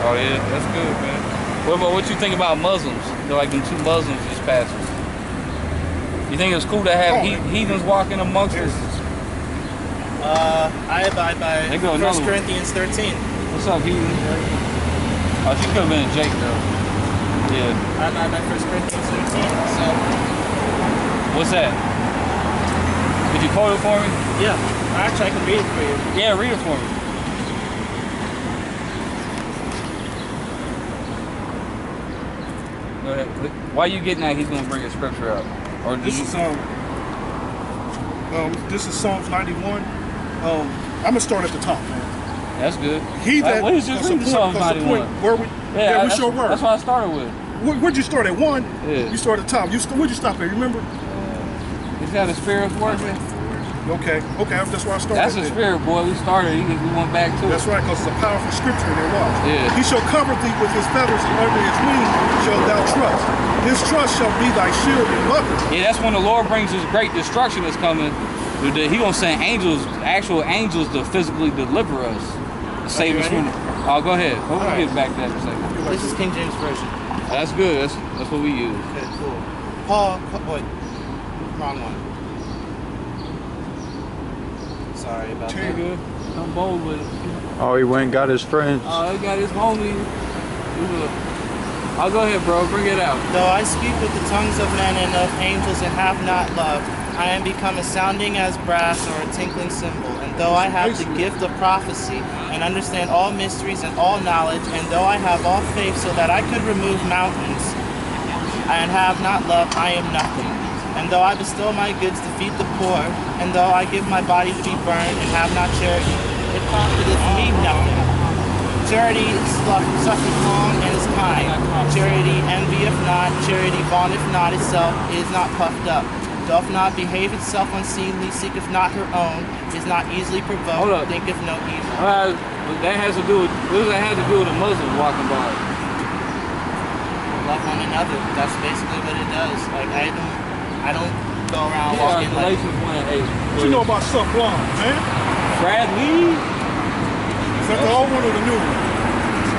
Oh yeah, that's good, man. What about what you think about Muslims? They're like them two Muslims just passed. us. You think it's cool to have Oh. he- heathens walking amongst us? Uh, I abide by There 1. Corinthians 13. What's up, heathen? Oh, she could have been a Jake though. Yeah. I abide by 1 Corinthians 13. So, What's that? Could you quote it for me? yeah. Actually, I can read it for you. Yeah, read it for me. Go ahead. While you getting that, he's gonna bring a scripture up. Or This you? is um, um, this is Psalms 91. Um, I'm gonna start at the top, man. That's good. He Uh, that what is just that's the read the point- Psalms that's the 91. point Where we, Yeah, yeah, we that's, sure were. that's what I started with. Where, where'd you start at one? Yeah. You started at the top. You st- where'd you stop at? You remember? Is that a spirit working? Okay, okay, that's where I started. That's a spirit, boy. We started. We went back to That's it. right, because it's a powerful scripture in there. Watch. Yeah. He shall cover thee with his feathers, and under his wings shall thou trust. His trust shall be thy shield and buckler. Yeah, that's when the Lord brings His great destruction that's coming. The- the- He gonna send angels, actual angels, to physically deliver us, to save us from. Oh, go ahead. We'll All right. get back to that in a second. This is King James Version. That's good. That's that's what we use. Okay, cool. Paul, Pa- wait, wrong one. Sorry about You that. good? I'm bold with it. Oh, he went and got his friends. Oh, he got his homie. He was a- Oh, go ahead, bro. Bring it out. Though I speak with the tongues of men and of angels and have not love, I am become a sounding as brass or a tinkling cymbal. And though I have the gift of prophecy and understand all mysteries and all knowledge, and though I have all faith so that I could remove mountains, and have not love, I am nothing. And though I bestow my goods to feed the poor, and though I give my body to be burned and have not charity, it profiteth me nothing. Charity suffereth long and is kind. Charity envieth not. Charity vaunteth not itself, is not puffed up, doth not behave itself unseemly, seeketh not her own, is not easily provoked, thinketh no evil. Uh, that has to do with what does that have to do with a Muslim walking by? love one another. That's basically what it does. Like I don't, I don't go around Yeah, walking like. Galatians 1 and 8. What you know about Sublime, man? Bradley? Is that the old one or the new one?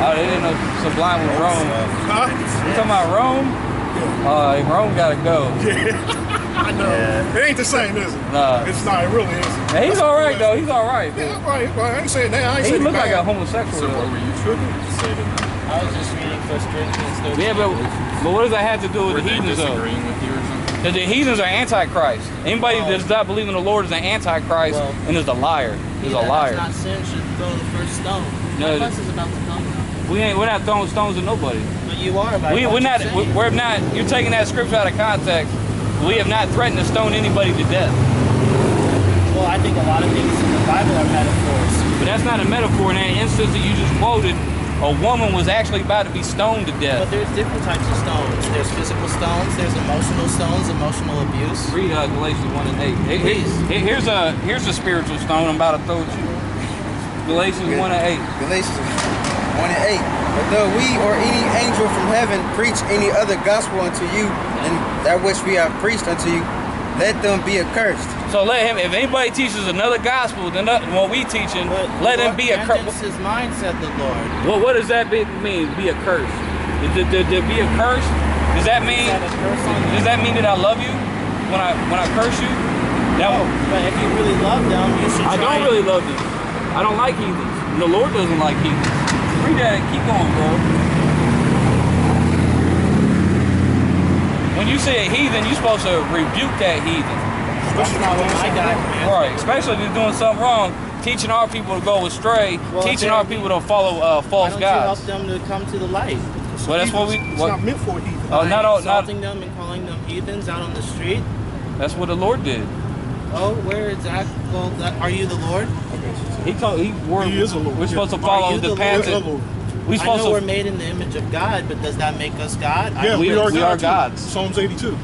Oh, they didn't know Sublime was Rome. Huh? You talking about Rome? Uh, Rome gotta go. <laughs> Yeah. I know. It ain't the same, is it? Nah. It's not. It really isn't. Hey, he's alright though. He's alright. Yeah, right, right. I ain't saying that. I ain't He saying look like bad. a homosexual. So what though. were you tripping? I was just reading First Corinthians 13. Yeah, but, but what does that have to do with Were the they heathens though? disagreeing with you or something? Because the heathens are antichrist. Anybody oh. that does not believe in the Lord is an antichrist Well, and is a liar. Is a liar. not sinned should throw the first stone. No, bus is about to come. We ain't. We're not throwing stones at nobody. But you are. We, we're not. saying. We're not. You're taking that scripture out of context. We have not threatened to stone anybody to death. Well, I think a lot of things in the Bible are metaphors. But that's not a metaphor. In that instance that you just quoted, a woman was actually about to be stoned to death. But there's different types of stones. There's physical stones. There's emotional stones, emotional abuse. Read uh, Galatians one and eight. Here- Please. here- here's a here's a spiritual stone I'm about to throw at you. Galatians one and eight. Galatians 1 and 8. But though we or any angel from heaven preach any other gospel unto you and that which we have preached unto you, let them be accursed. So let him. If anybody teaches another gospel than what we teaching, But let him be a curse. vengeance is mine, said the Lord. What what does that be, mean? Be a curse? To, to, to be a curse? Does that mean? That a curse on you? Does that mean that I love you when I when I curse you? That No, but if you really love them, you should I don't really love them. I don't like heathens. The Lord doesn't like heathens. Read that. Keep going, bro. When you say a heathen, you're supposed to rebuke that heathen. That's not what my God commands. Right. Especially if you're doing something wrong, teaching our people to go astray, Well, teaching our people to follow uh, Why false don't you help them to come to the light? Well, that's what we. It's What, not meant for a heathen. oh, not all. Not. them and calling them heathens out on the street. That's what the Lord did. Oh, where is that? Well, that, are you the Lord? He told. He. We're, He is a Lord, We're supposed yeah. to follow Are you the, the path. Yes, that- Lord. We I supposed know we're made in the image of God, but does that make us God? Yeah, don't we, we- are, we God are gods. Psalms 82.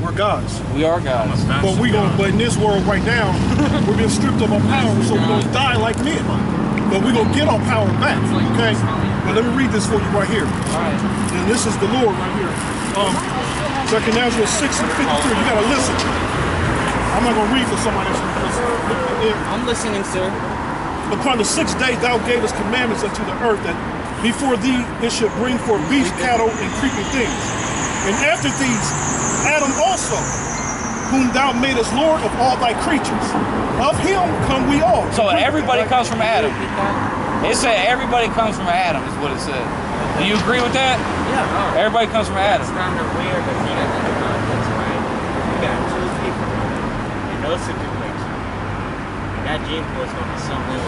We're gods. We are gods. But we going but in this world right now, <laughs> we're being stripped of our power, so we're gonna die like men. But we're gonna get our power back. Okay? But let me read this for you right here. And this is the Lord right here. Um Second Esdras 6 and 53. You gotta listen. I'm not gonna read for somebody else. Listen. I'm listening, sir. Upon the sixth day thou gavest commandments unto the earth that before thee it should bring forth beasts, cattle, and creeping things. And after these, Adam also, whom thou madest Lord of all thy creatures. Of him come we all. So everybody comes from Adam. It said everybody comes from Adam. Is what it said. Do you agree with that? Yeah. Everybody comes from Adam. It's kind of weird to see that in the context, right? You got two people in those situations. And that gene pool is going to be something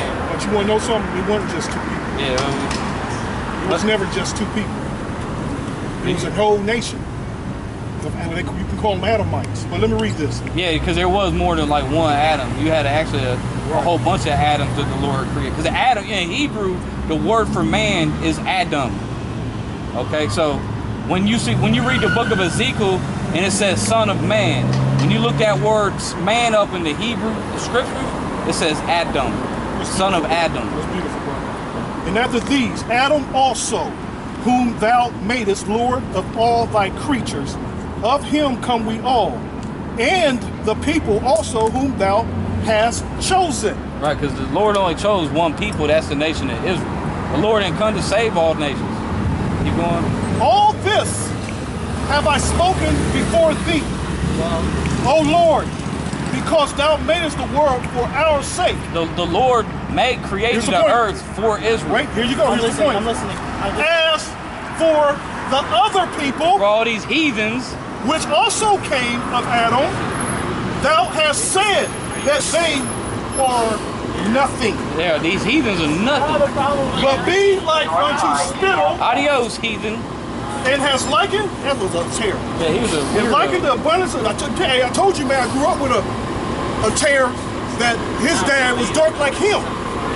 and But you want to know something? It wasn't just two people. Yeah. Um, it was never just two people. Was a whole nation. And they- You can call them Adamites. But let me read this. Yeah, because there was more than like one Adam. You had actually a, a whole bunch of Adams that the Lord created. Because Adam in Hebrew, the word for man is Adam. Okay, so when you see when you read the book of Ezekiel and it says son of man, when you look that word man up in the Hebrew the scriptures, it says Adam, son of Adam. That's beautiful, brother. And after these, Adam also, whom thou madest Lord of all thy creatures, of him come we all, and the people also whom thou hast chosen. Right, because the Lord only chose one people. That's the nation of Israel. The Lord didn't come to save all nations. Keep going. All this have I spoken before thee, O Lord, because thou madest the world for our sake. The, the Lord made created Here's the the earth for Israel. Right, here you go. I'm Here's the point. I'm listening. I'm listening. As for the other people, For all these heathens, which also came of Adam, thou hast said that they are nothing, there, these heathens are nothing. but be like unto spittle, Adios, heathen. and has likened, that was a tear, Yeah, he was a and likened the abundance of, I hey, I told you, man, I grew up with a, a tear that his dad was dark like him.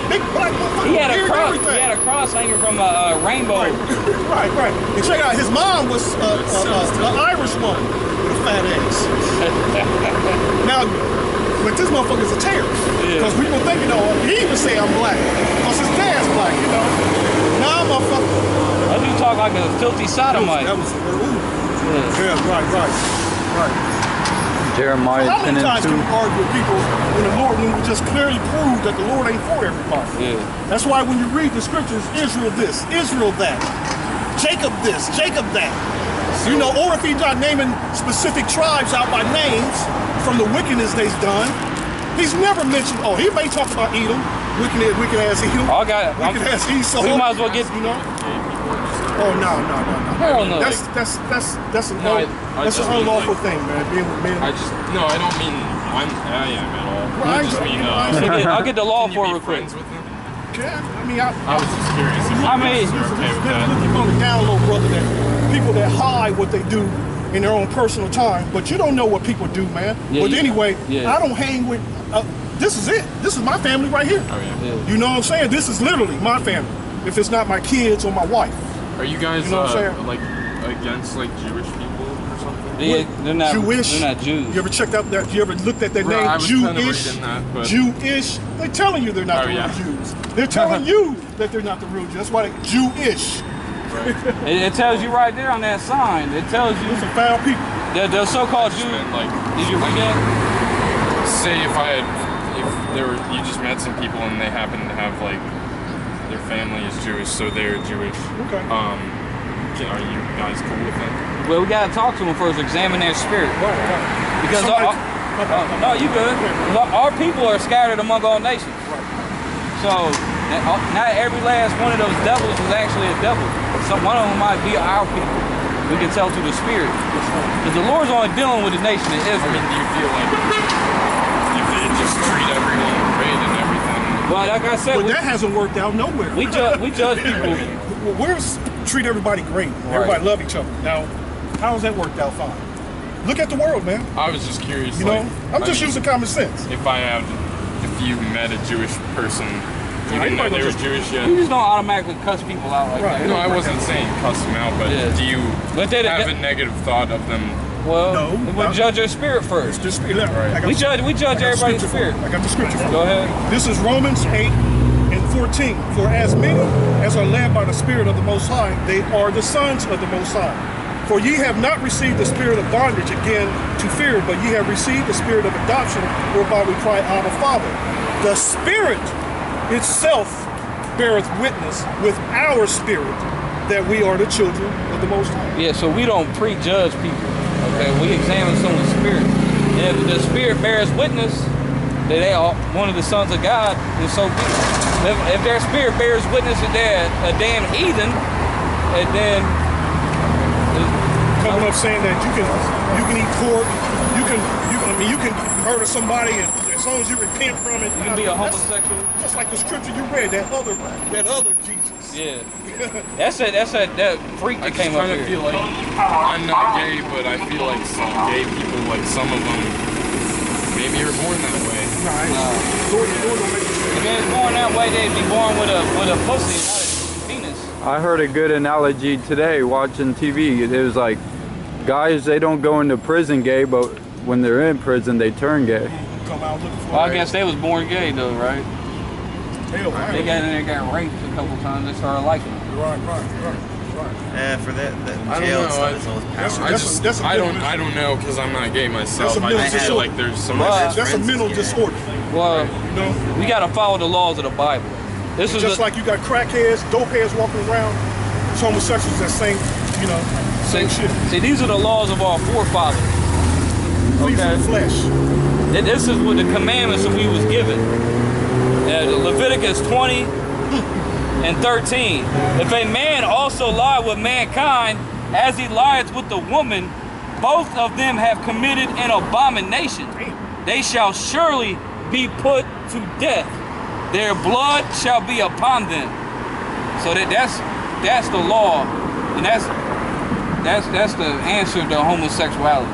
Big black motherfucker, He had a cross. everything. He had a cross hanging from a, a rainbow. Right, <laughs> right, right. And check out, his mom was uh, uh, uh, an Irish woman with a fat ass. <laughs> now, but this motherfucker's a terror. Yeah. Because people think, you know, he even say I'm black. Because his dad's black, you know. Now, Nah, motherfucker. Let's you talk talk like a filthy sodomite. That was, that was ooh. Yeah. Yeah, right, right, right. Jeremiah How 10 many and times 2. can we argue with people when the Lord, when we just clearly prove that the Lord ain't for everybody? Yeah. That's why when you read the scriptures, Israel this, Israel that, Jacob this, Jacob that. You know, or if he's not naming specific tribes out by names from the wickedness they've done, he's never mentioned, oh, he may talk about Edom, wicked, wicked ass Edom, I got. I'm, ass Esau. we might as well get. you know? Oh no, no, no, no. Hell no. That's that's that's that's a No, no, I- I that's an unlawful like- thing, man. Being with men. I just no, I don't mean I'm I am at all. Well, I, I just mean uh, I'll, <laughs> get, I'll get the law for it real quick. friends with them? Yeah, I mean, I, I was just curious. If I mean- are okay with that. looking on the down low, brother. That people that hide what they do in their own personal time, but you don't know what people do, man. Yeah, but yeah. anyway, Yeah. I don't hang with. Uh, this is it. This is my family right here. Oh yeah. Yeah. You know what I'm saying? This is literally my family. If it's not my kids or my wife, Are you guys You know uh, like against like Jewish people or something? They, they're not Jewish. They're not Jews. You ever checked out that? You ever looked at their Bro, name? I was kinda Jewish. that, but- Jewish. They're telling you they're not Oh, the yeah. real Jews. They're telling <laughs> you that they're not the real Jews. That's why they Jewish. It, it tells you right there on that sign. It tells you Those are foul people. the, the so-called Jews. meant, like Did you read that? say if I had if there were you just met some people and they happen to have like their family is Jewish, so they're Jewish. Okay. Um, can, are you guys cool with that? Well, we gotta talk to them first. Examine their spirit. Because Somebody- all- uh, no, you good. Our people are scattered among all nations. So uh, not every last one of those devils is actually a devil. Some one of them might be our people. We can tell through the spirit. Because the Lord's only dealing with the nation of I Israel. mean, do you feel like if they just treat everyone great and everything? Well, like I said, But we, that hasn't worked out nowhere. we judge we judge <laughs> people. Well, Where's treat everybody great? Everybody love each other. Now, how has that worked out fine? Look at the world, man. I was just curious. You like, know, I'm I just mean, using common sense. If I had, if you met a Jewish person, you didn't know they were just- Jewish yet. You just don't automatically cuss people out like Right. that. No, I wasn't saying cuss them out, but Yeah. do you But they- have they- a negative thought of them? Well, No, we judge their spirit first. Just I got- We judge we judge everybody's spirit. I got the scripture. Go ahead. This is Romans 8 and 14. For as many as are led by the Spirit of the Most High, they are the sons of the Most High. For ye have not received the spirit of bondage again to fear, but ye have received the spirit of adoption, whereby we cry, Abba, Father. The Spirit itself beareth witness with our spirit that we are the children of the Most High. Yeah, so we don't prejudge people. Okay, we examine someone's spirit. And if the spirit bears witness that they are one of the sons of God, then so be it. If, if their spirit bears witness that they're a damn heathen, and then coming up saying that you can you can eat pork, you can you can I mean you can murder somebody and as long as you repent from it, you can be a homosexual. Just like the scripture you read, that other that other Jesus. Yeah, that's a That's a That freak that just came up kind of here. feel like I'm not gay, but I feel like some gay people, like some of them, maybe are born that way. Right. Lord, Lord don't make you If they're born that way, they'd be born with a with a pussy, not a penis. I heard a good analogy today watching TV. It was like guys, they don't go into prison gay, but when they're in prison, they turn gay. come out looking for Well, I guess they was born gay though, right? Hell, right. They got in there, got raped a couple times. They started liking them. right, right, right, right. Yeah, for that, that I don't know, stuff I- is That's power. I That's a- just, that's a I don't, mental- I don't know because I'm not gay myself. That's a I mental just feel disorder. like there's some. Well, That's a mental is disorder. Well, You know, we got to follow the laws of the Bible. This is just a, like you got crackheads, dopeheads walking around, it's homosexuals that same, you know, same see, shit. see, these are the laws of our forefathers. Please okay. the flesh. And This is what the commandments that we was given. Uh, Leviticus 20 and 13. If a man also lie with mankind as he lieth with the woman, both of them have committed an abomination. They shall surely be put to death. Their blood shall be upon them. So that that's that's the law, and that's that's that's the answer to homosexuality.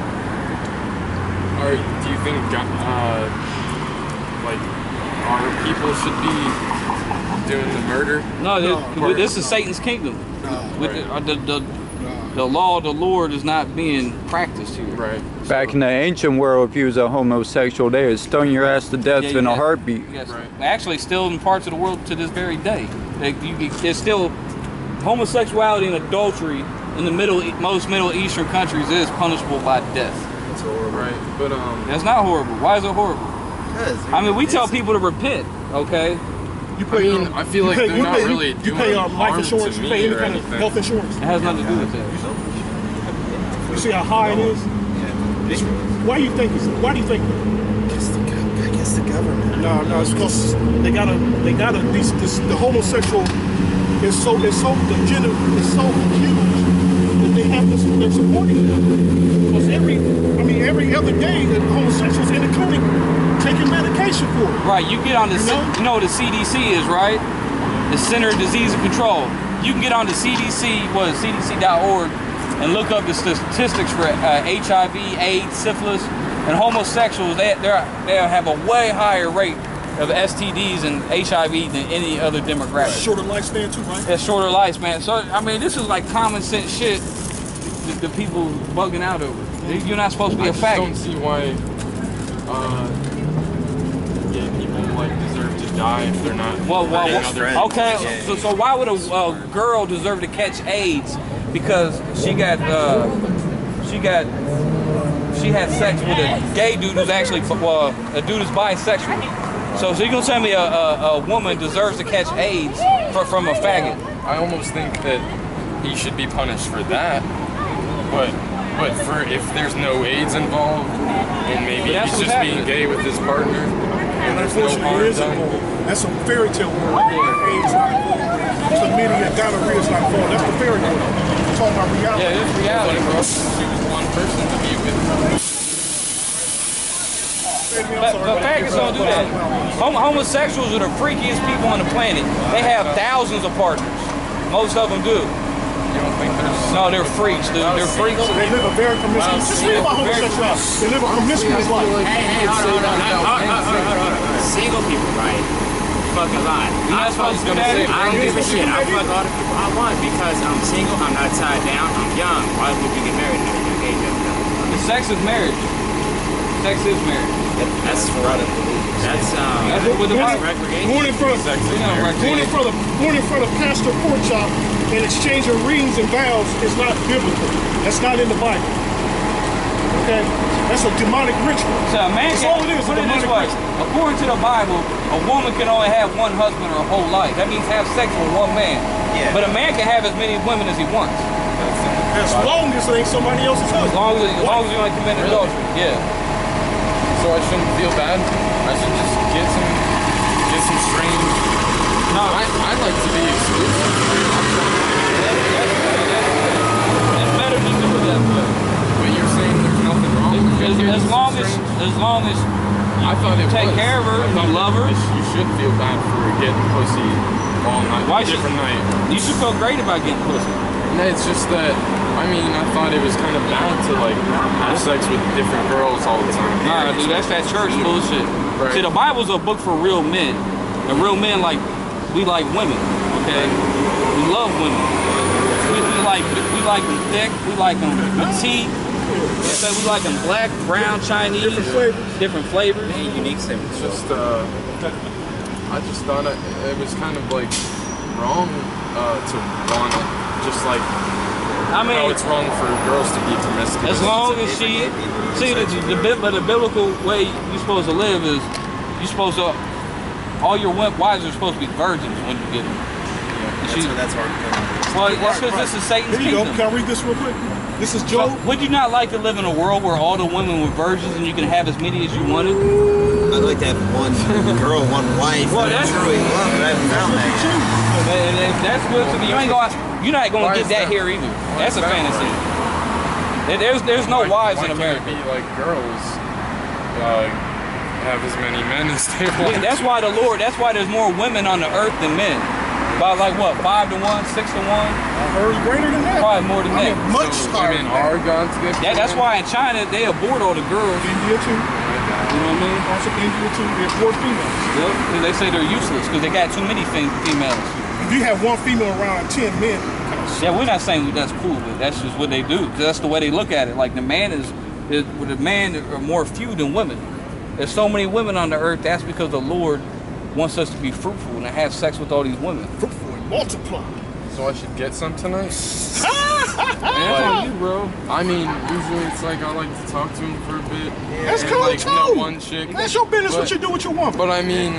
Or do you think, uh, our people should be doing the murder? No, No, this, this is Satan's kingdom. With the, Right. uh, the, the, the law of the Lord is not being practiced here. Right. Back in the ancient world, if you was a homosexual, they would stone your ass to death Yeah, in a heartbeat. Yes. Right. Actually, still in parts of the world to this very day. They, you, it's still homosexuality and adultery in the middle most Middle Eastern countries is punishable by death. That's horrible. Right. But um, That's not horrible. Why is it horrible? I mean, we tell people to repent, okay? You pay, I mean, I feel like pay, they're not pay, really you, you pay um, life insurance, you pay any kind of health insurance. It has nothing to do with that. You see how high it is? It's- Why do you think it's, why do you think Against the, gov- against the government. No, no, it's because they gotta, they gotta, these, this, the homosexual is so, it's so, the gender is so huge that they have this, they're supporting them. Because every, I mean, every other day, the homosexuals in the clinic taking medication for it. Right, you get on the, You C- know? you know what the CDC is, right? The Center of Disease and Control. You can get on the CDC, what CDC.org, and look up the statistics for uh, HIV, AIDS, syphilis, and homosexuals. They they have a way higher rate of STDs and HIV than any other demographic. Shorter lifespan too, right? It's shorter lifespan. So I mean, this is like common sense shit. That The people bugging out over. You're not supposed to be I a I don't see why uh, gay people like deserve to die if they're not. Well, well, hurting well, other okay. So, so why would a, a girl deserve to catch AIDS because she got uh, she got she had sex with a gay dude who's actually well, a dude who's bisexual. So, so you gonna tell me a, a, a woman deserves to catch AIDS for, from a faggot? I almost think that he should be punished for that. But but for if there's no AIDS involved and maybe he's just being gay with his partner and And there's no unfortunately, harm it is done. involved. That's a fairy tale world. where AIDS not involved. Chlamydia, gonorrhea is not involved. That's the fairy tale. We're talking about reality. Yeah, it's reality, bro. She was one person to be with. Baby, I'm But, sorry, but I faggots don't do that. Hom- homosexuals are the freakiest people on the planet. They have thousands of partners. Most of them do. You don't think there's No, they're freaks, dude. They're freaks. They live a very promiscuous. Just read about homosexuality. They live a promiscuous life. Hey, hey, hold on, hold on. Single people, right? Fuck a lot. You're I fuck- supposed to do that. I don't give a shit. I fuck all the people I want because I'm single, I'm not tied down, I'm young. Why would you get married and you're gay? The sex is marriage. Sex is marriage. That's that's um That's what the Going Bible. recreation. going in front of You know, right going in there. front of going in front of Pastor Porkchop and exchanging rings and vows is not biblical. That's not in the Bible. Okay, that's a demonic ritual. So a man That's can, all it is, put a it this way. ritual. According to the Bible, a woman can only have one husband her whole life. That means have sex with one man. Yeah. But a man can have as many women as he wants. As long as it ain't somebody else's husband. As long as, as, long as you ain't committing Really? adultery. Yeah. So I shouldn't feel bad. I should just get some get some strange. No, I I like to be exclusive. it's better to do it that way. But you're saying there's nothing wrong with As, it. as long as, as long as I thought it take was. care of her, I you love her. You should feel bad for getting pussy all night. Why should- different night. you should feel great about getting pussy. No, it's just that. I mean, I thought it was kind of bad to like have sex with different girls all the time. Nah, dude, that's that church bullshit. Right. See, the Bible's a book for real men. And real men like we like women. Okay, we love women. We, we like we like them thick. We like them petite. We we like them black, brown, Chinese, Different flavors. different flavors. unique symptoms. It's just, uh, I just thought it, it was kind of like wrong uh, to want it. Just like I mean, how it's wrong for girls to be promiscuous. As long as she, see, the, the, the, but the biblical way you're supposed to live is you're supposed to, all your wimp wives are supposed to be virgins when you get them. Yeah, That's, that's hard to come. Well, that's because this is Satan's Here you go. kingdom. Can I read this real quick? This is So, would you not like to live in a world where all the women were virgins and you can have as many as you wanted? I'd like to have one girl, one wife. Well, that I that's- truly love, but I haven't found that yet. And, and that's good to me. You ain't going, you're not gonna get that that- here either. That's a fantasy. wrong? There's there's no Why- wives why in can't America. it be like girls uh, have as many men as they want? Yeah, that's why the Lord. That's why there's more women on the earth than men. About like what, five to one, six to one, Or greater than that. probably more than I that. mean, much so higher. that. are God's gift. That, that's why in China they abort all the girls. India too. You know what I mean? Also India too. They abort females. Yep. 'Cause They say they're useless because they got too many females. If you have one female around ten men, Yeah, we're not saying that's cool, but that's just what they do. 'Cause that's the way they look at it. Like the man is, is the man are more few than women. There's so many women on the earth. That's because the Lord wants us to be fruitful and to have sex with all these women. fruitful and multiply. so I should get some tonight. <laughs> Yeah, you, bro. I mean, usually it's like I like to talk to him for a bit. That's cool like too. know one chick. That's your business what you do what you want. But I mean,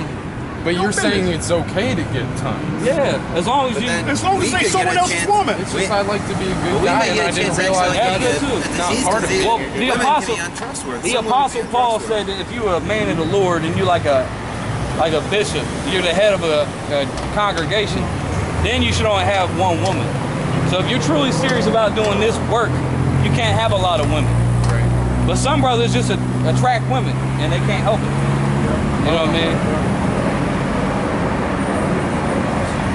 but you're saying it's okay to get time. Yeah, as long as But you. as long as we they could someone else's chance- woman. It's We- just I like to be a good But guy, may and get I a didn't to realize actually that Yeah, get too. it's not disease part of it. Well, the can apostle- The apostle Paul said that if you are a man of the Lord and you're like a like a bishop, you're the head of a, a congregation, then you should only have one woman. So if you're truly serious about doing this work, you can't have a lot of women. Right. But some brothers just a- attract women and they can't help it. You know what I mean?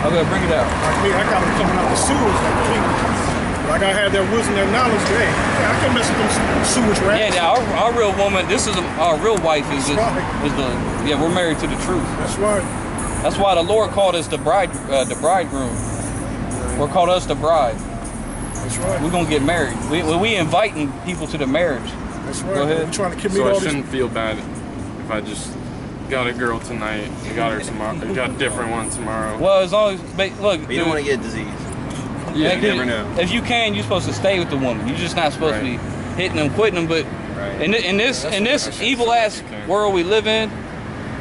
Okay, bring it out. Like me, I got them coming out the sewers like. Like I had their wisdom, their knowledge. Hey, yeah, I can mess with them sewage rats. Yeah, now our, our real woman, this is a, our real wife is, is, That's is the yeah we're married to the truth. That's right. That's why the Lord called us the bride, uh, the bridegroom. We're called us the bride. That's right. We're gonna get married. We we we inviting people to the marriage. That's right. Go ahead. We're trying to commit So I all these. shouldn't feel bad if I just got a girl tonight, and got her tomorrow, and got a different one tomorrow. Well, as long as but look, But you don't want to get disease. yeah, if you you- never know. If you can, you're supposed to stay with the woman. You're just not supposed to be hitting them, quitting them. But Right. in, in this That's in this evil ass world we live in,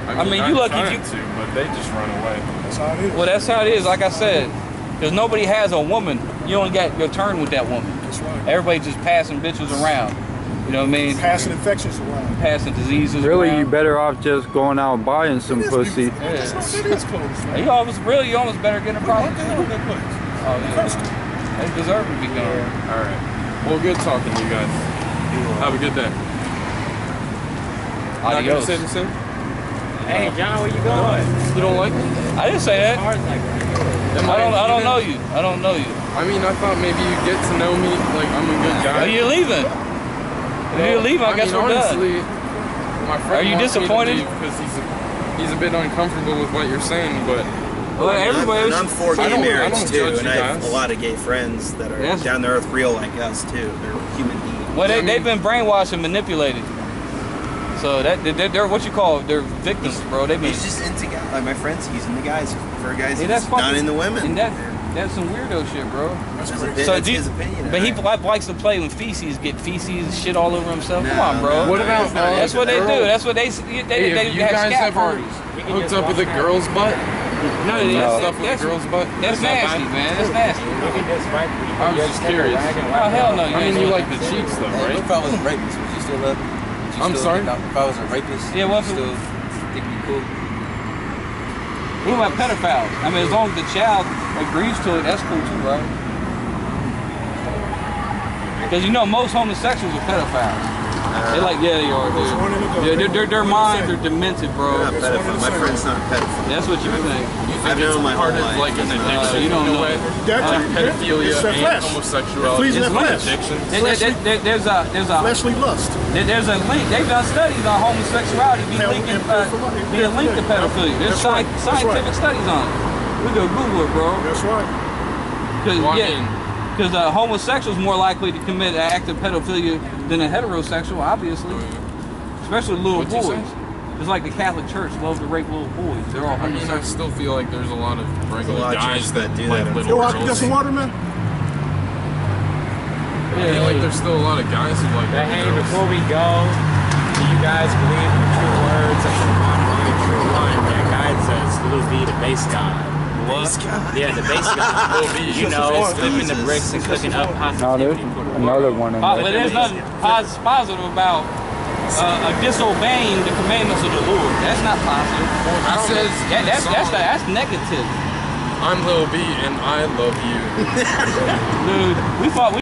I mean, you I'm lucky trying you- to, but they just run away. That's how it is. well, that's how it is. Like I said, because nobody has a woman. You only got your turn with that woman. That's right. Everybody just passing bitches around. You know what I mean? Passing infections around. Passing diseases. Really, around. you better off just going out and buying some It is pussy. beautiful. That's not- It is close. man. You almost really, you almost better get a What problem. the hell is that place? Oh, yeah. They deserve to be gone. All right. Well, good talking to you guys. Have a good day. Not gonna Adios. say the same? Hey, John, where you going? You don't like me? I didn't say that. Hard like Am I don't. I don't know you. I don't know you. I mean, I thought maybe you'd get to know me, like I'm a good guy. Are you leaving? If you're leaving, I, guess mean, we're done. honestly, my friend Are you wants disappointed? Because he's a, he's a bit uncomfortable with what you're saying, but Well, everybody. And I'm for I gay don't- marriage too, judge and you I have a lot of gay friends that are Yes. down to earth, real like us too. They're human beings. Well, they, I mean- they've been brainwashed and manipulated. So that they're, they're what you call they're victims, bro. They've been. He's just into guys. Like my friends, he's into guys. For guys, Yeah, he's that's not fucking- into women. And that that's some weirdo shit, bro. That's That's, crazy. a, So that's do his opinion. But he alright? likes to play with feces, get feces shit all over himself. Come on, bro. no, What about, that's uh, That's what they do. That's what they they, they, hey, they have you have guys scat ever parties. hooked up with a girl's butt? No, Done that's, stuff with that's, girl's butt? that's not nasty, man. That's nasty. You can just wipe people. I was just curious. rag Oh hell them. no! I mean, you like the cheeks though, right? if I was a rapist? Would you still love me? Would you I'm still sorry? think I- If I was a rapist, Yeah, what if- would you still think me cool? What about pedophiles? I mean, as long as the child agrees to it, that's cool too, right? Because you know most homosexuals are pedophiles. They're like, yeah, they are, dude. Yeah, their, their, their minds are demented, bro. Not pedophile. My friend's not a pedophile. That's what you think. I've known my whole Part of life. like an Uh, addiction you don't know. way. That Uh. Pedophilia It's and flesh. homosexuality. Pleasing is their an addiction. There- there- there- there's a there's a Fleshly lust. there's a link. They've done studies on homosexuality be Hell, linking and uh, pedophilia. being linked to pedophilia. There's That's right. scientific right. studies on it. We go Google it, bro. That's right. Because yeah, mean- because a uh, homosexual is more likely to commit an act of pedophilia than a heterosexual, obviously. Oh, Especially little What'd boys. It's like the Catholic Church loves to rape little boys. They're all I mean, I still feel like there's a lot of regular lot of guys churches that that do like that, little Yo, I girls. can get some water, man. I feel like there's still a lot of guys who like But hey, girls. before we go, do you guys believe in the true words of the one the true line that guides us, Lil B, the Based God? Based God. Yeah, the Based God. Lil B. you know, flipping the bricks and cooking up Now there's positivity for the another world. one in Uh, there. but there's nothing pos- positive about uh, uh, disobeying the commandments of the Lord. That's not positive. It says That, that's, that's, song, that's negative. I'm Lil B and I love you. <laughs> Dude, we fought. We